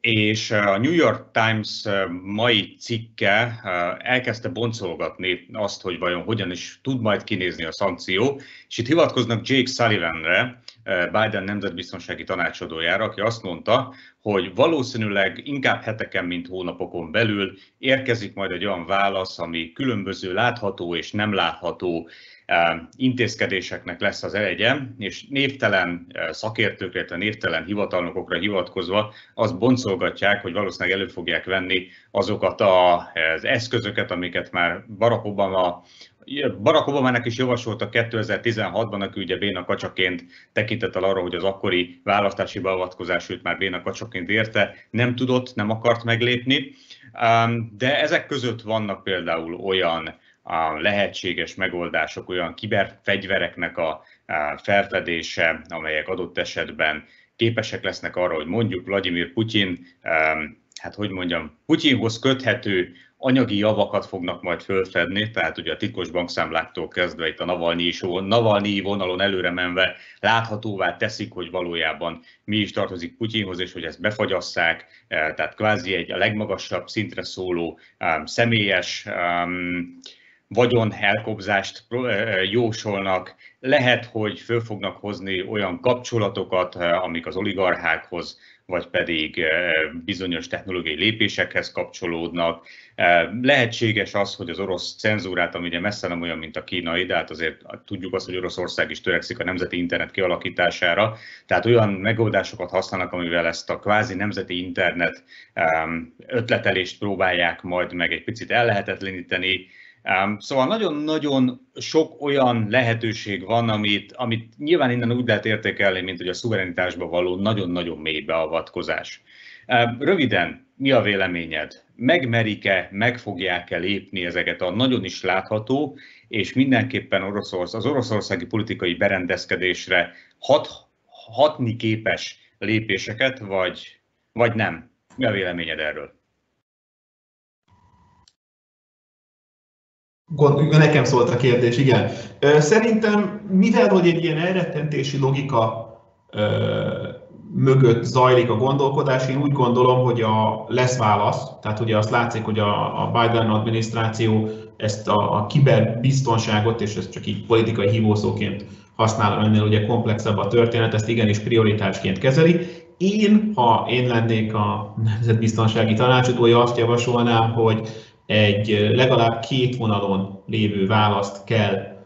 és a New York Times mai cikke elkezdte boncolgatni azt, hogy vajon hogyan is tud majd kinézni a szankció, és itt hivatkoznak Jake Sullivanre, Biden nemzetbiztonsági tanácsadójára, aki azt mondta, hogy valószínűleg inkább heteken, mint hónapokon belül érkezik majd egy olyan válasz, ami különböző látható és nem látható intézkedéseknek lesz az elegye, és névtelen szakértőkre, illetve névtelen hivatalnokokra hivatkozva azt boncolgatják, hogy valószínűleg elő fogják venni azokat az eszközöket, amiket már Barack Obama Barack Obama-nak is javasolta 2016-ban, aki ugye Béna kacsaként tekintett el arra, hogy az akkori választási beavatkozás őt már Béna kacsaként érte, nem tudott, nem akart meglépni. De ezek között vannak például olyan lehetséges megoldások, olyan kiberfegyvereknek a felfedése, amelyek adott esetben képesek lesznek arra, hogy mondjuk Vladimir Putyin, hát hogy mondjam, Putyinhoz köthető anyagi javakat fognak majd fölfedni, tehát ugye a titkos bankszámláktól kezdve itt a Navalnyi, Navalnyi vonalon előre menve láthatóvá teszik, hogy valójában mi is tartozik Putyinhoz, és hogy ezt befagyasszák, tehát kvázi egy a legmagasabb szintre szóló um, személyes um, vagyon elkobzást jósolnak, lehet, hogy föl fognak hozni olyan kapcsolatokat, amik az oligarchákhoz vagy pedig bizonyos technológiai lépésekhez kapcsolódnak. Lehetséges az, hogy az orosz cenzúrát, ami ugye messze nem olyan, mint a kínai, de hát azért tudjuk azt, hogy Oroszország is törekszik a nemzeti internet kialakítására, tehát olyan megoldásokat használnak, amivel ezt a kvázi nemzeti internet ötletelést próbálják majd meg egy picit ellehetetleníteni, Szóval nagyon-nagyon sok olyan lehetőség van, amit, amit nyilván innen úgy lehet értékelni, mint hogy a szuverenitásba való nagyon-nagyon mély beavatkozás. Röviden, mi a véleményed? Megmerik-e, meg fogják-e lépni ezeket a nagyon is látható, és mindenképpen Oroszorsz, az oroszországi politikai berendezkedésre hat, hatni képes lépéseket, vagy, vagy nem? Mi a véleményed erről? Gond, nekem szólt a kérdés, igen. Szerintem, mivel hogy egy ilyen elrettentési logika mögött zajlik a gondolkodás, én úgy gondolom, hogy a, lesz válasz, tehát ugye azt látszik, hogy a Biden adminisztráció ezt a, a kiberbiztonságot, és ezt csak így politikai hívószóként használom, ennél ugye komplexebb a történet, ezt igenis prioritásként kezeli. Én, ha én lennék a Nemzetbiztonsági Tanácsadója, azt javasolnám, hogy egy legalább két vonalon lévő választ kell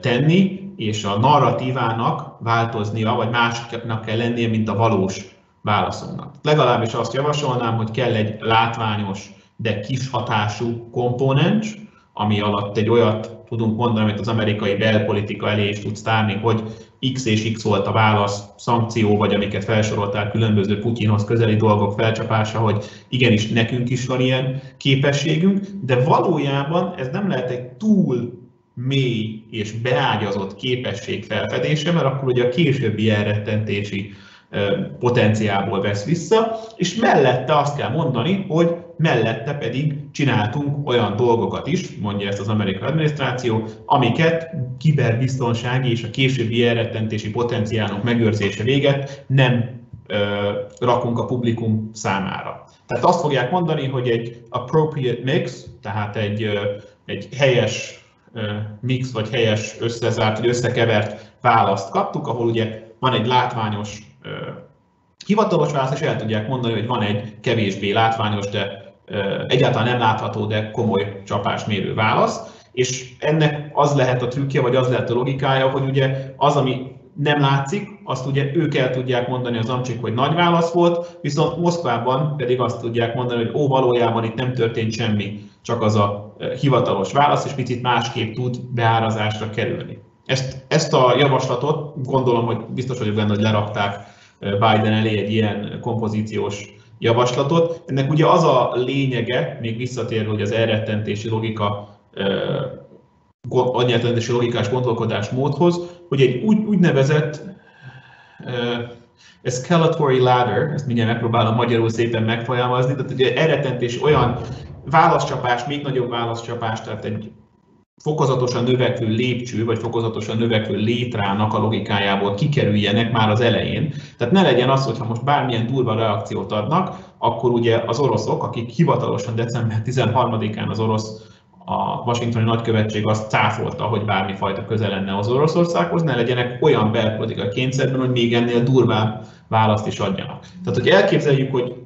tenni, és a narratívának változnia, vagy másoknak kell lennie, mint a valós válaszunknak. Legalábbis azt javasolnám, hogy kell egy látványos, de kis hatású komponens, ami alatt egy olyat tudunk mondani, amit az amerikai belpolitika elé is tudsz tárni, hogy X és X volt a válasz, szankció, vagy amiket felsoroltál, különböző Putyinhoz közeli dolgok felcsapása, hogy igenis nekünk is van ilyen képességünk, de valójában ez nem lehet egy túl mély és beágyazott képesség felfedése, mert akkor ugye a későbbi elrettentési potenciából vesz vissza, és mellette azt kell mondani, hogy mellette pedig csináltunk olyan dolgokat is, mondja ezt az amerikai adminisztráció, amiket kiberbiztonsági és a későbbi elrettenítési potenciálunk megőrzése véget nem ö, rakunk a publikum számára. Tehát azt fogják mondani, hogy egy appropriate mix, tehát egy, ö, egy helyes ö, mix, vagy helyes összezárt, vagy összekevert választ kaptuk, ahol ugye van egy látványos hivatalos válasz, és el tudják mondani, hogy van egy kevésbé látványos, de egyáltalán nem látható, de komoly csapásmérő válasz. És ennek az lehet a trükkje, vagy az lehet a logikája, hogy ugye az, ami nem látszik, azt ugye ők el tudják mondani az amcsik, hogy nagy válasz volt, viszont Moszkvában pedig azt tudják mondani, hogy ó, valójában itt nem történt semmi, csak az a hivatalos válasz, és picit másképp tud beárazásra kerülni. Ezt, ezt a javaslatot gondolom, hogy biztos vagyok benne, hogy lerakták Biden elé egy ilyen kompozíciós javaslatot. Ennek ugye az a lényege, még visszatérve hogy az elrettentési logika, elrettentési logikás gondolkodásmódhoz, hogy egy úgy, úgynevezett escalatory ladder, ezt mindjárt megpróbálom magyarul szépen megfolyamazni, tehát ugye elrettentés olyan válaszcsapás, még nagyobb válaszcsapás, tehát egy fokozatosan növekvő lépcső, vagy fokozatosan növekvő létrának a logikájából kikerüljenek már az elején. Tehát ne legyen az, hogyha most bármilyen durva reakciót adnak, akkor ugye az oroszok, akik hivatalosan december 13-án az orosz a washingtoni nagykövetség azt cáfolta, hogy bármifajta köze lenne az Oroszországhoz, ne legyenek olyan belpolitikai kényszerben, hogy még ennél durvább választ is adjanak. Tehát, hogy elképzeljük, hogy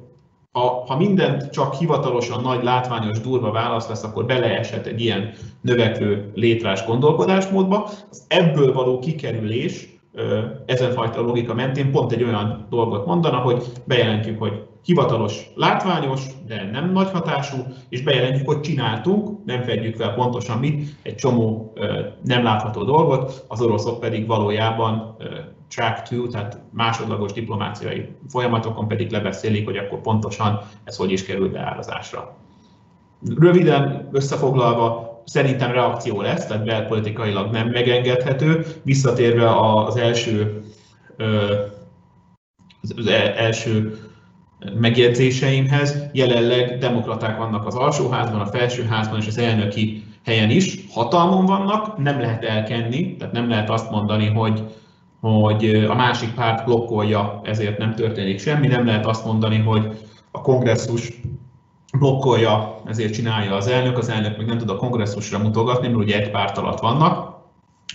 ha, ha mindent csak hivatalosan nagy, látványos, durva válasz lesz, akkor beleesett egy ilyen növekvő létrás gondolkodásmódba. Az ebből való kikerülés ezen fajta logika mentén pont egy olyan dolgot mondana, hogy bejelentjük, hogy hivatalos, látványos, de nem nagy hatású, és bejelentjük, hogy csináltunk, nem fedjük fel pontosan mit, egy csomó nem látható dolgot, az oroszok pedig valójában track two, tehát másodlagos diplomáciai folyamatokon pedig lebeszélik, hogy akkor pontosan ez hogy is kerül beárazásra. Röviden összefoglalva, szerintem reakció lesz, tehát belpolitikailag nem megengedhető. Visszatérve az első, az e-, első megjegyzéseimhez, jelenleg demokraták vannak az alsóházban, a felsőházban és az elnöki helyen is, hatalmon vannak, nem lehet elkenni, tehát nem lehet azt mondani, hogy hogy a másik párt blokkolja, ezért nem történik semmi. Nem lehet azt mondani, hogy a kongresszus blokkolja, ezért csinálja az elnök, az elnök még nem tud a kongresszusra mutogatni, mert ugye egy párt alatt vannak.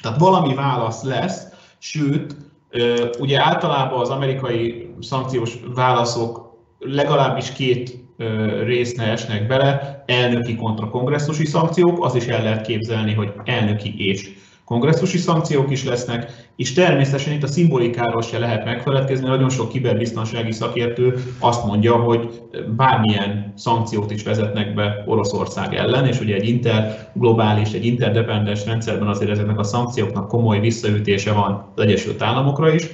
Tehát valami válasz lesz, sőt, Ugye általában az amerikai szankciós válaszok legalábbis két részne esnek bele, elnöki kontra kongresszusi szankciók, az is el lehet képzelni, hogy elnöki és kongresszusi szankciók is lesznek, és természetesen itt a szimbolikáról se lehet megfeledkezni, nagyon sok kiberbiztonsági szakértő azt mondja, hogy bármilyen szankciót is vezetnek be Oroszország ellen, és ugye egy interglobális, egy interdependens rendszerben azért ezeknek a szankcióknak komoly visszaütése van az Egyesült Államokra is,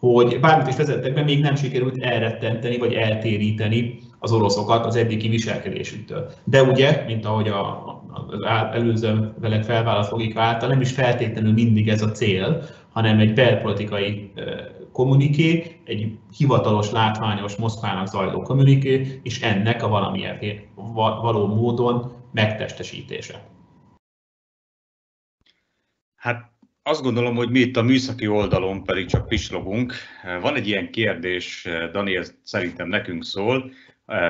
hogy bármit is vezettek be, még nem sikerült elrettenteni vagy eltéríteni az oroszokat az eddigi viselkedésüktől. De ugye, mint ahogy a, az előző velek felválaszt logika által, nem is feltétlenül mindig ez a cél, hanem egy belpolitikai kommuniké, egy hivatalos, látványos Moszkvának zajló kommuniké, és ennek a valamilyen való módon megtestesítése. Hát azt gondolom, hogy mi itt a műszaki oldalon pedig csak pislogunk. Van egy ilyen kérdés, Daniel szerintem nekünk szól,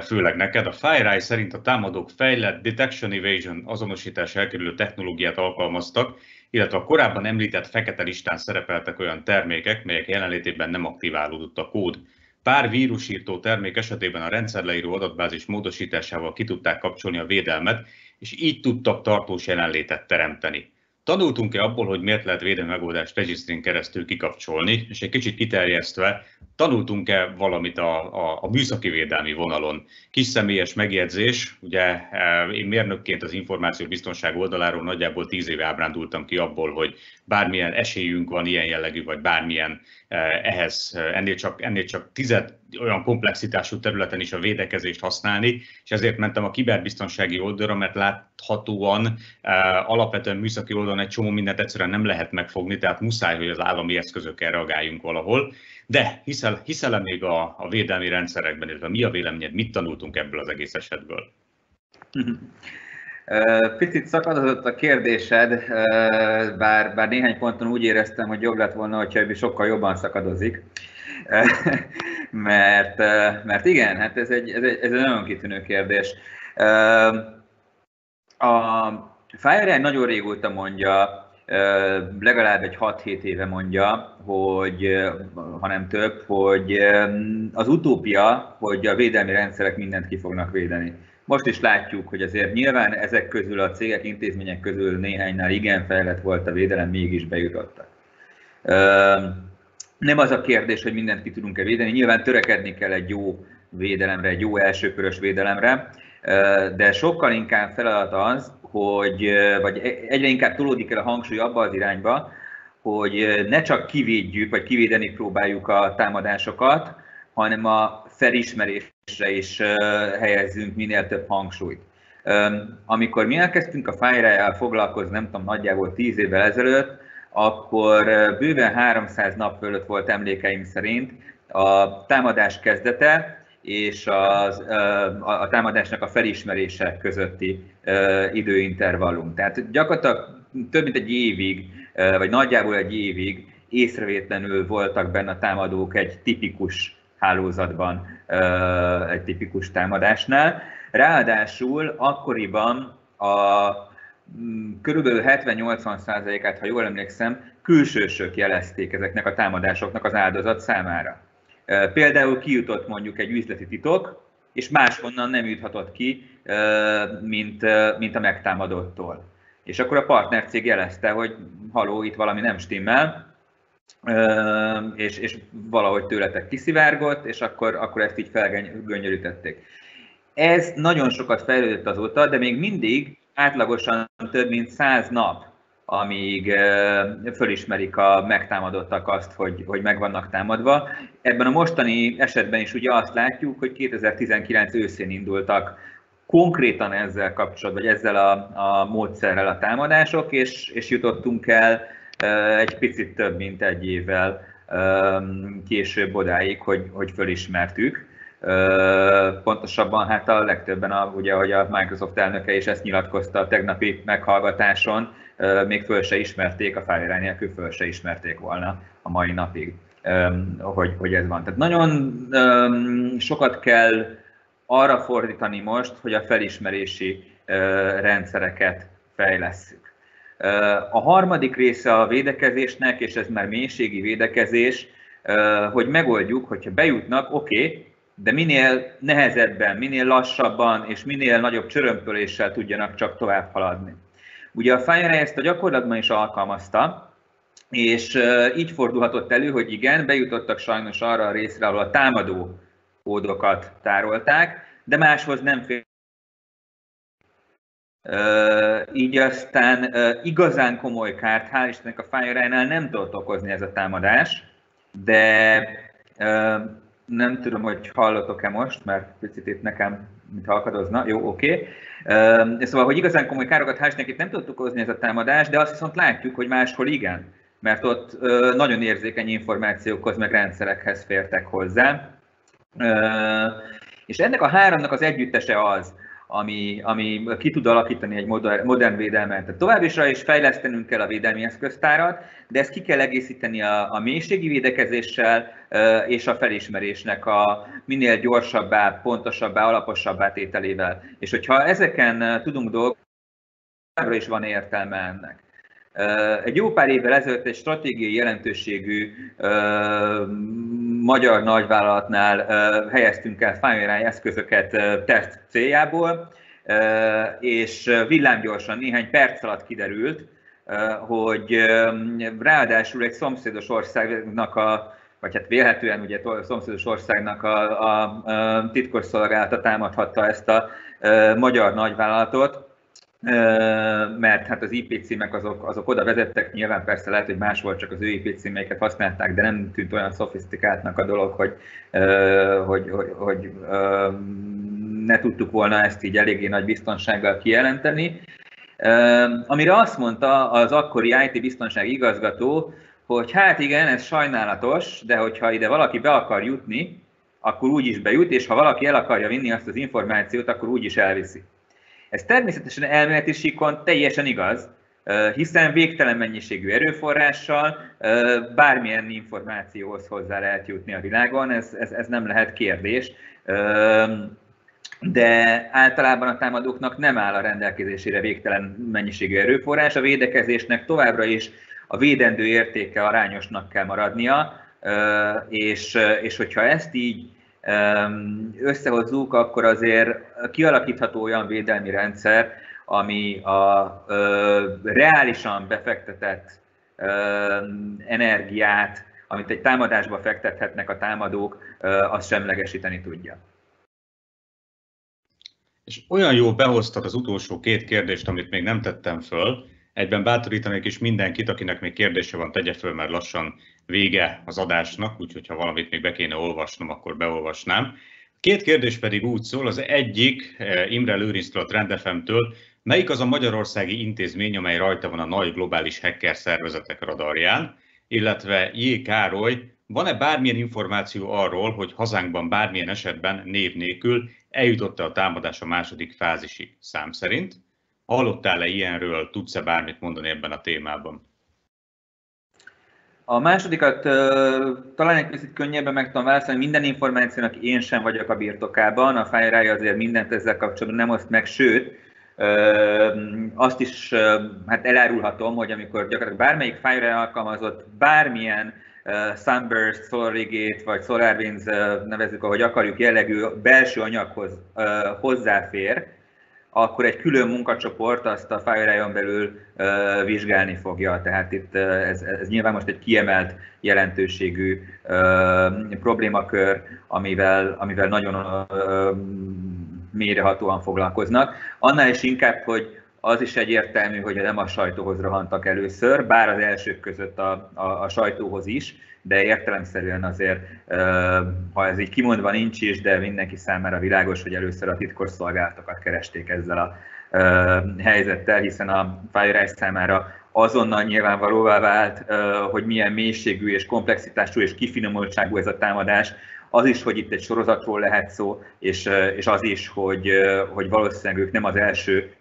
főleg neked. A FireEye szerint a támadók fejlett detection evasion azonosítás elkerülő technológiát alkalmaztak, illetve a korábban említett fekete listán szerepeltek olyan termékek, melyek jelenlétében nem aktiválódott a kód. Pár vírusírtó termék esetében a rendszerleíró adatbázis módosításával ki tudták kapcsolni a védelmet, és így tudtak tartós jelenlétet teremteni. Tanultunk-e abból, hogy miért lehet védelmi megoldást regisztrin keresztül kikapcsolni, és egy kicsit kiterjesztve, tanultunk-e valamit a, a, a műszaki védelmi vonalon? Kis személyes megjegyzés, ugye e, én mérnökként az információbiztonság oldaláról nagyjából tíz éve ábrándultam ki abból, hogy bármilyen esélyünk van ilyen jellegű, vagy bármilyen eh, ehhez eh, ennél csak, ennél csak tized olyan komplexitású területen is a védekezést használni, és ezért mentem a kiberbiztonsági oldalra, mert láthatóan eh, alapvetően műszaki oldalon egy csomó mindent egyszerűen nem lehet megfogni, tehát muszáj, hogy az állami eszközökkel reagáljunk valahol. De hiszel, hiszel még a, a védelmi rendszerekben, illetve mi a véleményed, mit tanultunk ebből az egész esetből? Picit szakadozott a kérdésed, bár, bár néhány ponton úgy éreztem, hogy jobb lett volna, hogyha sokkal jobban szakadozik. mert, mert igen, hát ez egy, ez egy, ez egy nagyon kitűnő kérdés. A FireEye nagyon régóta mondja, legalább egy 6-7 éve mondja, hogy, ha nem több, hogy az utópia, hogy a védelmi rendszerek mindent ki fognak védeni. Most is látjuk, hogy azért nyilván ezek közül a cégek, intézmények közül néhánynál igen fejlett volt a védelem, mégis bejutottak. Nem az a kérdés, hogy mindent ki tudunk-e védeni, nyilván törekedni kell egy jó védelemre, egy jó elsőkörös védelemre, de sokkal inkább feladat az, hogy, vagy egyre inkább tolódik el a hangsúly abba az irányba, hogy ne csak kivédjük, vagy kivédeni próbáljuk a támadásokat, hanem a felismerésre is helyezzünk minél több hangsúlyt. Amikor mi elkezdtünk a fire foglalkozni, nem tudom, nagyjából 10 évvel ezelőtt, akkor bőven 300 nap fölött volt emlékeim szerint a támadás kezdete és az, a támadásnak a felismerése közötti időintervallum. Tehát gyakorlatilag több mint egy évig, vagy nagyjából egy évig észrevétlenül voltak benne a támadók egy tipikus hálózatban egy tipikus támadásnál. Ráadásul akkoriban a mm, körülbelül 70-80%-át, ha jól emlékszem, külsősök jelezték ezeknek a támadásoknak az áldozat számára. Például kijutott mondjuk egy üzleti titok, és máshonnan nem juthatott ki, mint, mint a megtámadottól. És akkor a partnercég jelezte, hogy haló, itt valami nem stimmel, és, és valahogy tőletek kiszivárgott, és akkor, akkor ezt így felgöngyörítették. Ez nagyon sokat fejlődött azóta, de még mindig átlagosan több mint száz nap, amíg fölismerik a megtámadottak azt, hogy, hogy meg vannak támadva. Ebben a mostani esetben is ugye azt látjuk, hogy 2019 őszén indultak konkrétan ezzel kapcsolatban, vagy ezzel a, a módszerrel a támadások, és, és jutottunk el egy picit több, mint egy évvel később odáig, hogy, hogy fölismertük. Pontosabban hát a legtöbben, a, ugye, ahogy a Microsoft elnöke is ezt nyilatkozta a tegnapi meghallgatáson, még föl se ismerték, a FireEye nélkül föl se ismerték volna a mai napig, hogy, hogy ez van. Tehát nagyon sokat kell arra fordítani most, hogy a felismerési rendszereket fejlesszük. A harmadik része a védekezésnek, és ez már mélységi védekezés, hogy megoldjuk, hogyha bejutnak, oké, okay, de minél nehezebben, minél lassabban és minél nagyobb csörömpöléssel tudjanak csak tovább haladni. Ugye a FireEye ezt a gyakorlatban is alkalmazta, és így fordulhatott elő, hogy igen, bejutottak sajnos arra a részre, ahol a támadó kódokat tárolták, de máshoz nem fér. így aztán igazán komoly kárt, hál' Istennek a FireEye-nál nem tudott okozni ez a támadás, de nem tudom, hogy hallotok-e most, mert picit itt nekem, mint halkadozna. Jó, oké. Okay. Szóval, hogy igazán komoly károkat itt nem tudtuk okozni ez a támadás, de azt viszont látjuk, hogy máshol igen, mert ott nagyon érzékeny információkhoz, meg rendszerekhez fértek hozzá. És ennek a háromnak az együttese az, ami, ami ki tud alakítani egy modern, modern védelmet. Tehát továbbisra is fejlesztenünk kell a védelmi eszköztárat, de ezt ki kell egészíteni a, a mélységi védekezéssel és a felismerésnek a minél gyorsabbá, pontosabbá, alaposabbá tételével. És hogyha ezeken tudunk dolgozni, is van értelme ennek. Egy jó pár évvel ezelőtt egy stratégiai jelentőségű magyar nagyvállalatnál helyeztünk el FireEye eszközöket teszt céljából, és villámgyorsan néhány perc alatt kiderült, hogy ráadásul egy szomszédos országnak a vagy hát vélhetően ugye szomszédos országnak a, a, a titkosszolgálata támadhatta ezt a, a magyar nagyvállalatot, mert hát az IP címek azok, azok oda vezettek, nyilván persze lehet, hogy más volt, csak az ő IP címeiket használták, de nem tűnt olyan szofisztikáltnak a dolog, hogy, hogy, hogy, hogy ne tudtuk volna ezt így eléggé nagy biztonsággal kijelenteni. Amire azt mondta az akkori IT biztonsági igazgató, hogy hát igen, ez sajnálatos, de hogyha ide valaki be akar jutni, akkor úgy is bejut, és ha valaki el akarja vinni azt az információt, akkor úgy is elviszi. Ez természetesen elméleti síkon teljesen igaz, hiszen végtelen mennyiségű erőforrással bármilyen információhoz hozzá lehet jutni a világon, ez, ez, ez nem lehet kérdés. De általában a támadóknak nem áll a rendelkezésére végtelen mennyiségű erőforrás, a védekezésnek továbbra is a védendő értéke arányosnak kell maradnia, és, és hogyha ezt így összehozzuk, akkor azért kialakítható olyan védelmi rendszer, ami a reálisan befektetett energiát, amit egy támadásba fektethetnek a támadók, azt semlegesíteni tudja. És olyan jó behoztad az utolsó két kérdést, amit még nem tettem föl. Egyben bátorítanék is mindenkit, akinek még kérdése van, tegye föl, mert lassan vége az adásnak, úgyhogy ha valamit még be kéne olvasnom, akkor beolvasnám. Két kérdés pedig úgy szól, az egyik eh, Imre Lőrinctől a Trendefemtől, melyik az a magyarországi intézmény, amely rajta van a nagy globális hacker szervezetek radarján, illetve J. Károly, van-e bármilyen információ arról, hogy hazánkban bármilyen esetben név nélkül eljutott-e a támadás a második fázisig szám szerint? Hallottál-e ilyenről, tudsz-e bármit mondani ebben a témában? A másodikat talán egy kicsit könnyebben meg tudom válaszolni, minden információnak én sem vagyok a birtokában, a FireEye azért mindent ezzel kapcsolatban nem oszt meg, sőt, azt is hát elárulhatom, hogy amikor gyakorlatilag bármelyik FireEye alkalmazott bármilyen Sunburst, SolarRigate vagy SolarWinds, nevezzük ahogy akarjuk, jellegű belső anyaghoz hozzáfér, akkor egy külön munkacsoport azt a FireEye-on belül vizsgálni fogja. Tehát itt ez, ez nyilván most egy kiemelt jelentőségű uh, problémakör, amivel, amivel nagyon mélyrehatóan foglalkoznak. Annál is inkább, hogy az is egyértelmű, hogy nem a sajtóhoz rohantak először, bár az elsők között a, a, a sajtóhoz is, de értelemszerűen azért, ha ez így kimondva nincs is, de mindenki számára világos, hogy először a titkosszolgálatokat keresték ezzel a helyzettel, hiszen a FireEye számára azonnal nyilvánvalóvá vált, hogy milyen mélységű és komplexitású és kifinomultságú ez a támadás, az is, hogy itt egy sorozatról lehet szó, és, és az is, hogy, hogy valószínűleg ők nem az első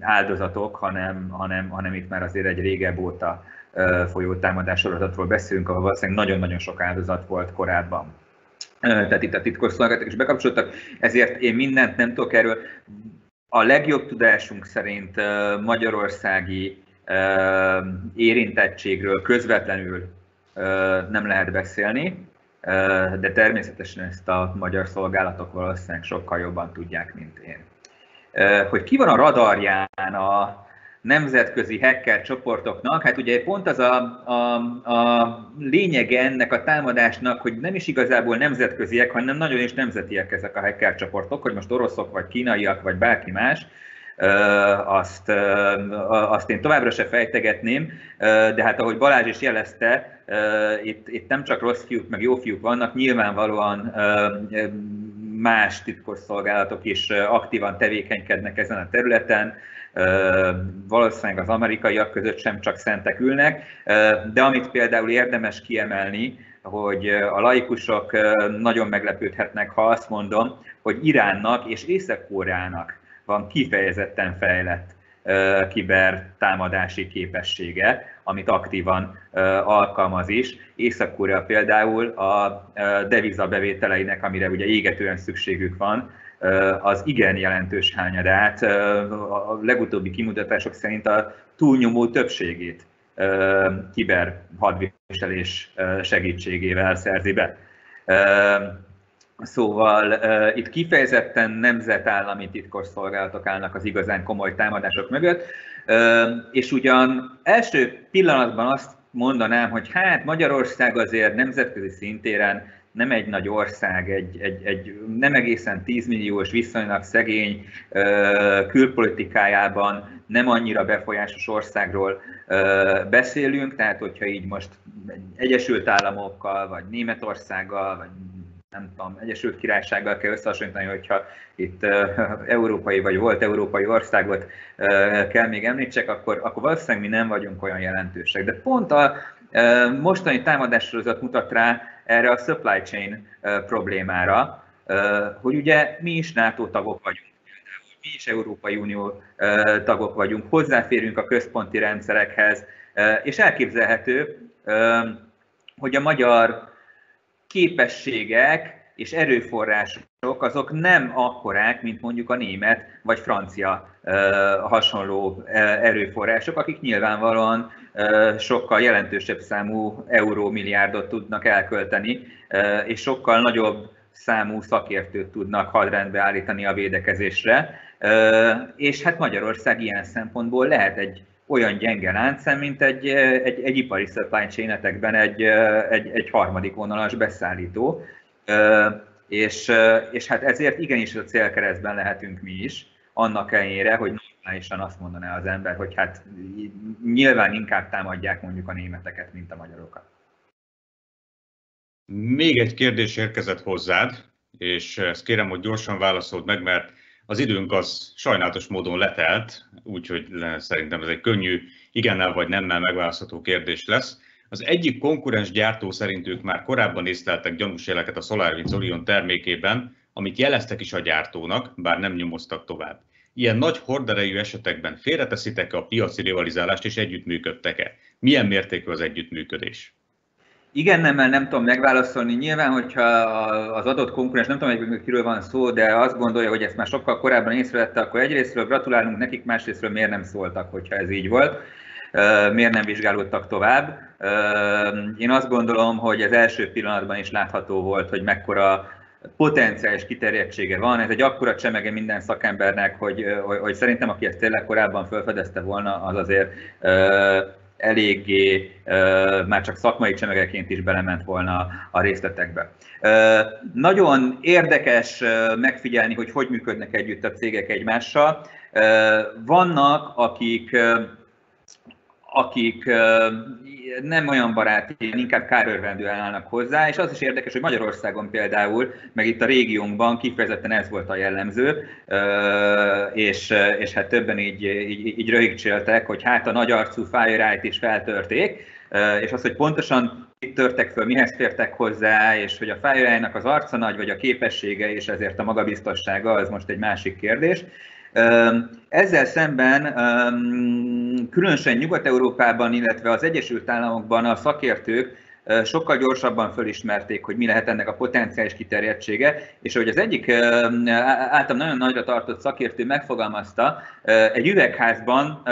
áldozatok, hanem, hanem, hanem itt már azért egy régebb óta folyó támadás sorozatról beszélünk, ahol valószínűleg nagyon-nagyon sok áldozat volt korábban. Tehát itt a titkosszolgálatok is bekapcsoltak, ezért én mindent nem tudok erről a legjobb tudásunk szerint magyarországi érintettségről közvetlenül nem lehet beszélni, de természetesen ezt a magyar szolgálatok valószínűleg sokkal jobban tudják, mint én. Hogy ki van a radarján a nemzetközi hacker csoportoknak, hát ugye pont az a, a, a lényege ennek a támadásnak, hogy nem is igazából nemzetköziek, hanem nagyon is nemzetiek ezek a hacker csoportok, hogy most oroszok, vagy kínaiak, vagy bárki más, azt, azt én továbbra se fejtegetném, de hát ahogy Balázs is jelezte, itt, itt nem csak rossz fiúk, meg jó fiúk vannak, nyilvánvalóan más titkosszolgálatok is aktívan tevékenykednek ezen a területen, valószínűleg az amerikaiak között sem csak szentek ülnek, de amit például érdemes kiemelni, hogy a laikusok nagyon meglepődhetnek, ha azt mondom, hogy Iránnak és Észak-Koreának van kifejezetten fejlett kiber támadási képessége, amit aktívan alkalmaz is. Észak-Korea például a devizabevételeinek, amire ugye égetően szükségük van, az igen jelentős hányadát, a legutóbbi kimutatások szerint a túlnyomó többségét kiber hadviselés segítségével szerzi be. Szóval itt kifejezetten nemzetállami titkosszolgálatok állnak az igazán komoly támadások mögött, és ugyan első pillanatban azt mondanám, hogy hát Magyarország azért nemzetközi szintéren nem egy nagy ország, egy, egy, egy nem egészen 10 milliós, viszonylag szegény külpolitikájában nem annyira befolyásos országról beszélünk, tehát hogyha így most Egyesült Államokkal, vagy Németországgal, vagy nem tudom, Egyesült Királysággal kell összehasonlítani, hogyha itt európai vagy volt európai országot kell még említsek, akkor, akkor valószínűleg mi nem vagyunk olyan jelentősek. De pont a mostani támadássorozat mutat rá erre a supply chain problémára, hogy ugye mi is NATO tagok vagyunk, mi is Európai Unió tagok vagyunk, hozzáférünk a központi rendszerekhez, és elképzelhető, hogy a magyar képességek és erőforrások azok nem akkorák, mint mondjuk a német vagy francia hasonló erőforrások, akik nyilvánvalóan sokkal jelentősebb számú eurómilliárdot tudnak elkölteni, és sokkal nagyobb számú szakértőt tudnak hadrendbe állítani a védekezésre. És hát Magyarország ilyen szempontból lehet egy olyan gyenge láncszem, mint egy, egy, egy ipari supply chain egy, egy, egy harmadik vonalas beszállító. És, és hát ezért igenis a célkeresztben lehetünk mi is, annak ellenére, hogy normálisan azt mondaná az ember, hogy hát nyilván inkább támadják mondjuk a németeket, mint a magyarokat. Még egy kérdés érkezett hozzád, és ezt kérem, hogy gyorsan válaszold meg, mert az időnk az sajnálatos módon letelt, úgyhogy szerintem ez egy könnyű igennel vagy nemmel megválasztható kérdés lesz. Az egyik konkurens gyártó szerint ők már korábban észleltek gyanús jeleket a SolarWinds Orion termékében, amit jeleztek is a gyártónak, bár nem nyomoztak tovább. Ilyen nagy horderejű esetekben félreteszitek-e a piaci rivalizálást és együttműködtek-e? Milyen mértékű az együttműködés? Igen, nem, nem tudom megválaszolni. Nyilván, hogyha az adott konkurens, nem tudom, hogy kiről van szó, de azt gondolja, hogy ezt már sokkal korábban észrevette, akkor egyrésztről gratulálunk nekik, másrésztről miért nem szóltak, hogyha ez így volt. Miért nem vizsgálódtak tovább? Én azt gondolom, hogy az első pillanatban is látható volt, hogy mekkora potenciális kiterjedtsége van. Ez egy akkora csemege minden szakembernek, hogy, hogy, szerintem aki ezt tényleg korábban felfedezte volna, az azért eléggé már csak szakmai csemegeként is belement volna a részletekbe. Nagyon érdekes megfigyelni, hogy hogy működnek együtt a cégek egymással. Vannak, akik akik nem olyan baráti, inkább kárörvendő állnak hozzá, és az is érdekes, hogy Magyarországon például, meg itt a régiónkban kifejezetten ez volt a jellemző, és, és hát többen így, így, így röhigcséltek, hogy hát a nagy arcú FireEye-t is feltörték, és az, hogy pontosan itt törtek föl, mihez fértek hozzá, és hogy a FireEye-nak az arca nagy, vagy a képessége, és ezért a magabiztossága, az most egy másik kérdés. Ezzel szemben különösen Nyugat-Európában, illetve az Egyesült Államokban a szakértők sokkal gyorsabban fölismerték, hogy mi lehet ennek a potenciális kiterjedtsége, és ahogy az egyik általam nagyon nagyra tartott szakértő megfogalmazta, egy üvegházban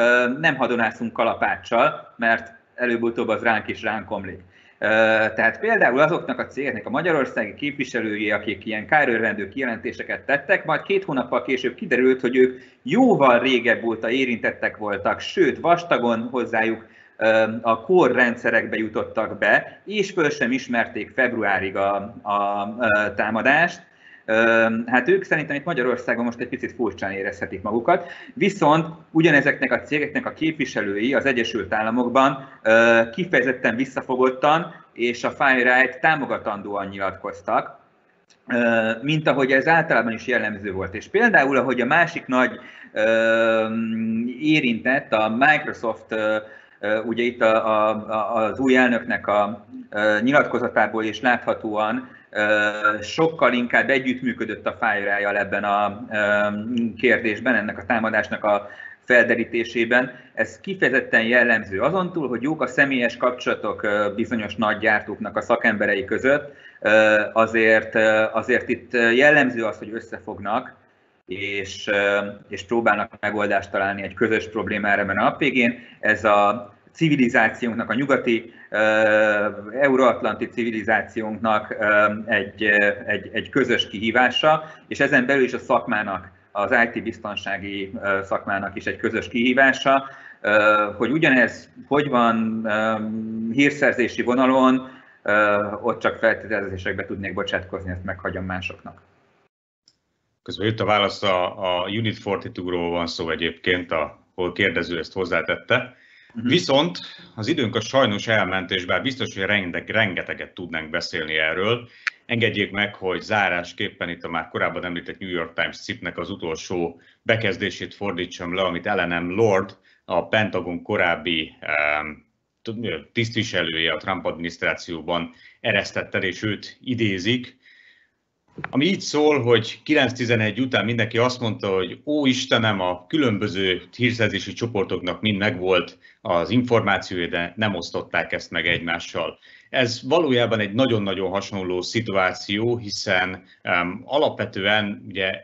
nem hadonászunk kalapáccsal, mert előbb-utóbb az ránk is ránk omlik. Tehát például azoknak a cégeknek a magyarországi képviselői, akik ilyen kárőrvendő kijelentéseket tettek, majd két hónappal később kiderült, hogy ők jóval régebb óta érintettek voltak, sőt, vastagon hozzájuk a korrendszerekbe jutottak be, és föl sem ismerték februárig a, a, a támadást, hát ők szerintem itt Magyarországon most egy picit furcsán érezhetik magukat, viszont ugyanezeknek a cégeknek a képviselői az Egyesült Államokban kifejezetten visszafogottan és a FireEye támogatandóan nyilatkoztak, mint ahogy ez általában is jellemző volt. És például, ahogy a másik nagy érintett, a Microsoft ugye itt a, a, az új elnöknek a nyilatkozatából is láthatóan sokkal inkább együttműködött a fire ebben a kérdésben, ennek a támadásnak a felderítésében. Ez kifejezetten jellemző azon túl, hogy jók a személyes kapcsolatok bizonyos nagy gyártóknak a szakemberei között, azért, azért itt jellemző az, hogy összefognak, és, és próbálnak megoldást találni egy közös problémára, mert a nap végén ez a civilizációnknak, a nyugati euróatlanti civilizációnknak egy, egy, egy közös kihívása, és ezen belül is a szakmának, az IT biztonsági szakmának is egy közös kihívása, hogy ugyanez hogy van hírszerzési vonalon, ott csak feltételezésekbe tudnék bocsátkozni, ezt meghagyom másoknak. Közben jött a válasz a, a Unit 42-ról van szó egyébként, ahol kérdező ezt hozzátette. Uh-huh. Viszont az időnk a sajnos elment, és bár biztos, hogy rengeteg, rengeteget tudnánk beszélni erről, engedjék meg, hogy zárásképpen itt a már korábban említett New York Times cikknek az utolsó bekezdését fordítsam le, amit Ellenem Lord, a Pentagon korábbi tisztviselője a Trump adminisztrációban eresztette, és őt idézik, ami így szól, hogy 9-11 után mindenki azt mondta, hogy ó Istenem, a különböző hírszerzési csoportoknak mind megvolt az információja, de nem osztották ezt meg egymással. Ez valójában egy nagyon-nagyon hasonló szituáció, hiszen um, alapvetően ugye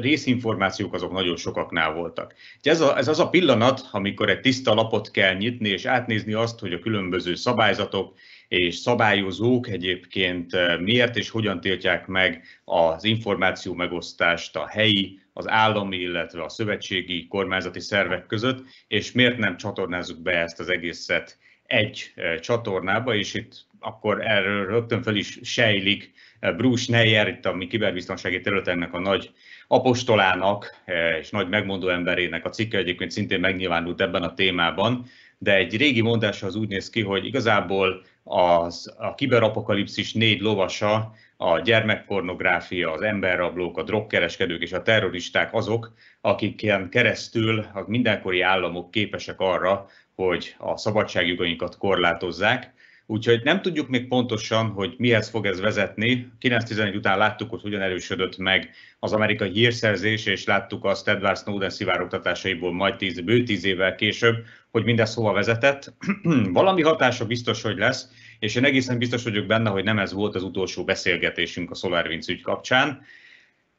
részinformációk azok nagyon sokaknál voltak. Ez, a, ez az a pillanat, amikor egy tiszta lapot kell nyitni és átnézni azt, hogy a különböző szabályzatok és szabályozók egyébként eh, miért és hogyan tiltják meg az információ megosztást a helyi, az állami, illetve a szövetségi kormányzati szervek között, és miért nem csatornázzuk be ezt az egészet egy eh, csatornába, és itt akkor erről rögtön fel is sejlik eh, Bruce Neyer, itt a mi kiberbiztonsági területennek a nagy apostolának és nagy megmondó emberének a cikke egyébként szintén megnyilvánult ebben a témában, de egy régi mondás az úgy néz ki, hogy igazából az, a kiberapokalipszis négy lovasa, a gyermekpornográfia, az emberrablók, a drogkereskedők és a terroristák azok, akiken keresztül a mindenkori államok képesek arra, hogy a szabadságjogainkat korlátozzák. Úgyhogy nem tudjuk még pontosan, hogy mihez fog ez vezetni. 9-11 után láttuk, hogy hogyan erősödött meg az amerikai hírszerzés, és láttuk azt Edward Snowden szivárogtatásaiból majd tíz, bő tíz évvel később, hogy mindez hova vezetett. Valami hatása biztos, hogy lesz, és én egészen biztos vagyok benne, hogy nem ez volt az utolsó beszélgetésünk a SolarWinds ügy kapcsán.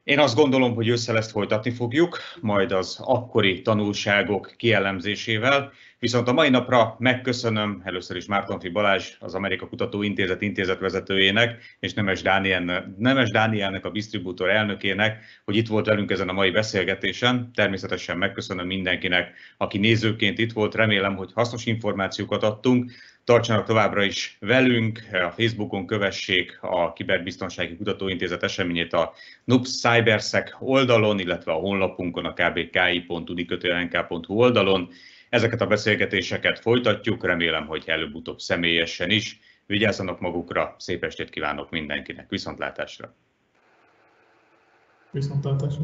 Én azt gondolom, hogy össze ezt folytatni fogjuk, majd az akkori tanulságok kielemzésével, Viszont a mai napra megköszönöm először is Mártonfi Balázs, az Amerika Kutató Intézet intézetvezetőjének, és Nemes, Dániel, Nemes Dánielnek, a disztribútor elnökének, hogy itt volt velünk ezen a mai beszélgetésen. Természetesen megköszönöm mindenkinek, aki nézőként itt volt. Remélem, hogy hasznos információkat adtunk. Tartsanak továbbra is velünk, a Facebookon kövessék a Kiberbiztonsági Kutatóintézet eseményét a NUPS Cybersec oldalon, illetve a honlapunkon a kbki.udi.nk.hu oldalon. Ezeket a beszélgetéseket folytatjuk, remélem, hogy előbb-utóbb személyesen is. Vigyázzanak magukra, szép estét kívánok mindenkinek, viszontlátásra! Viszontlátásra!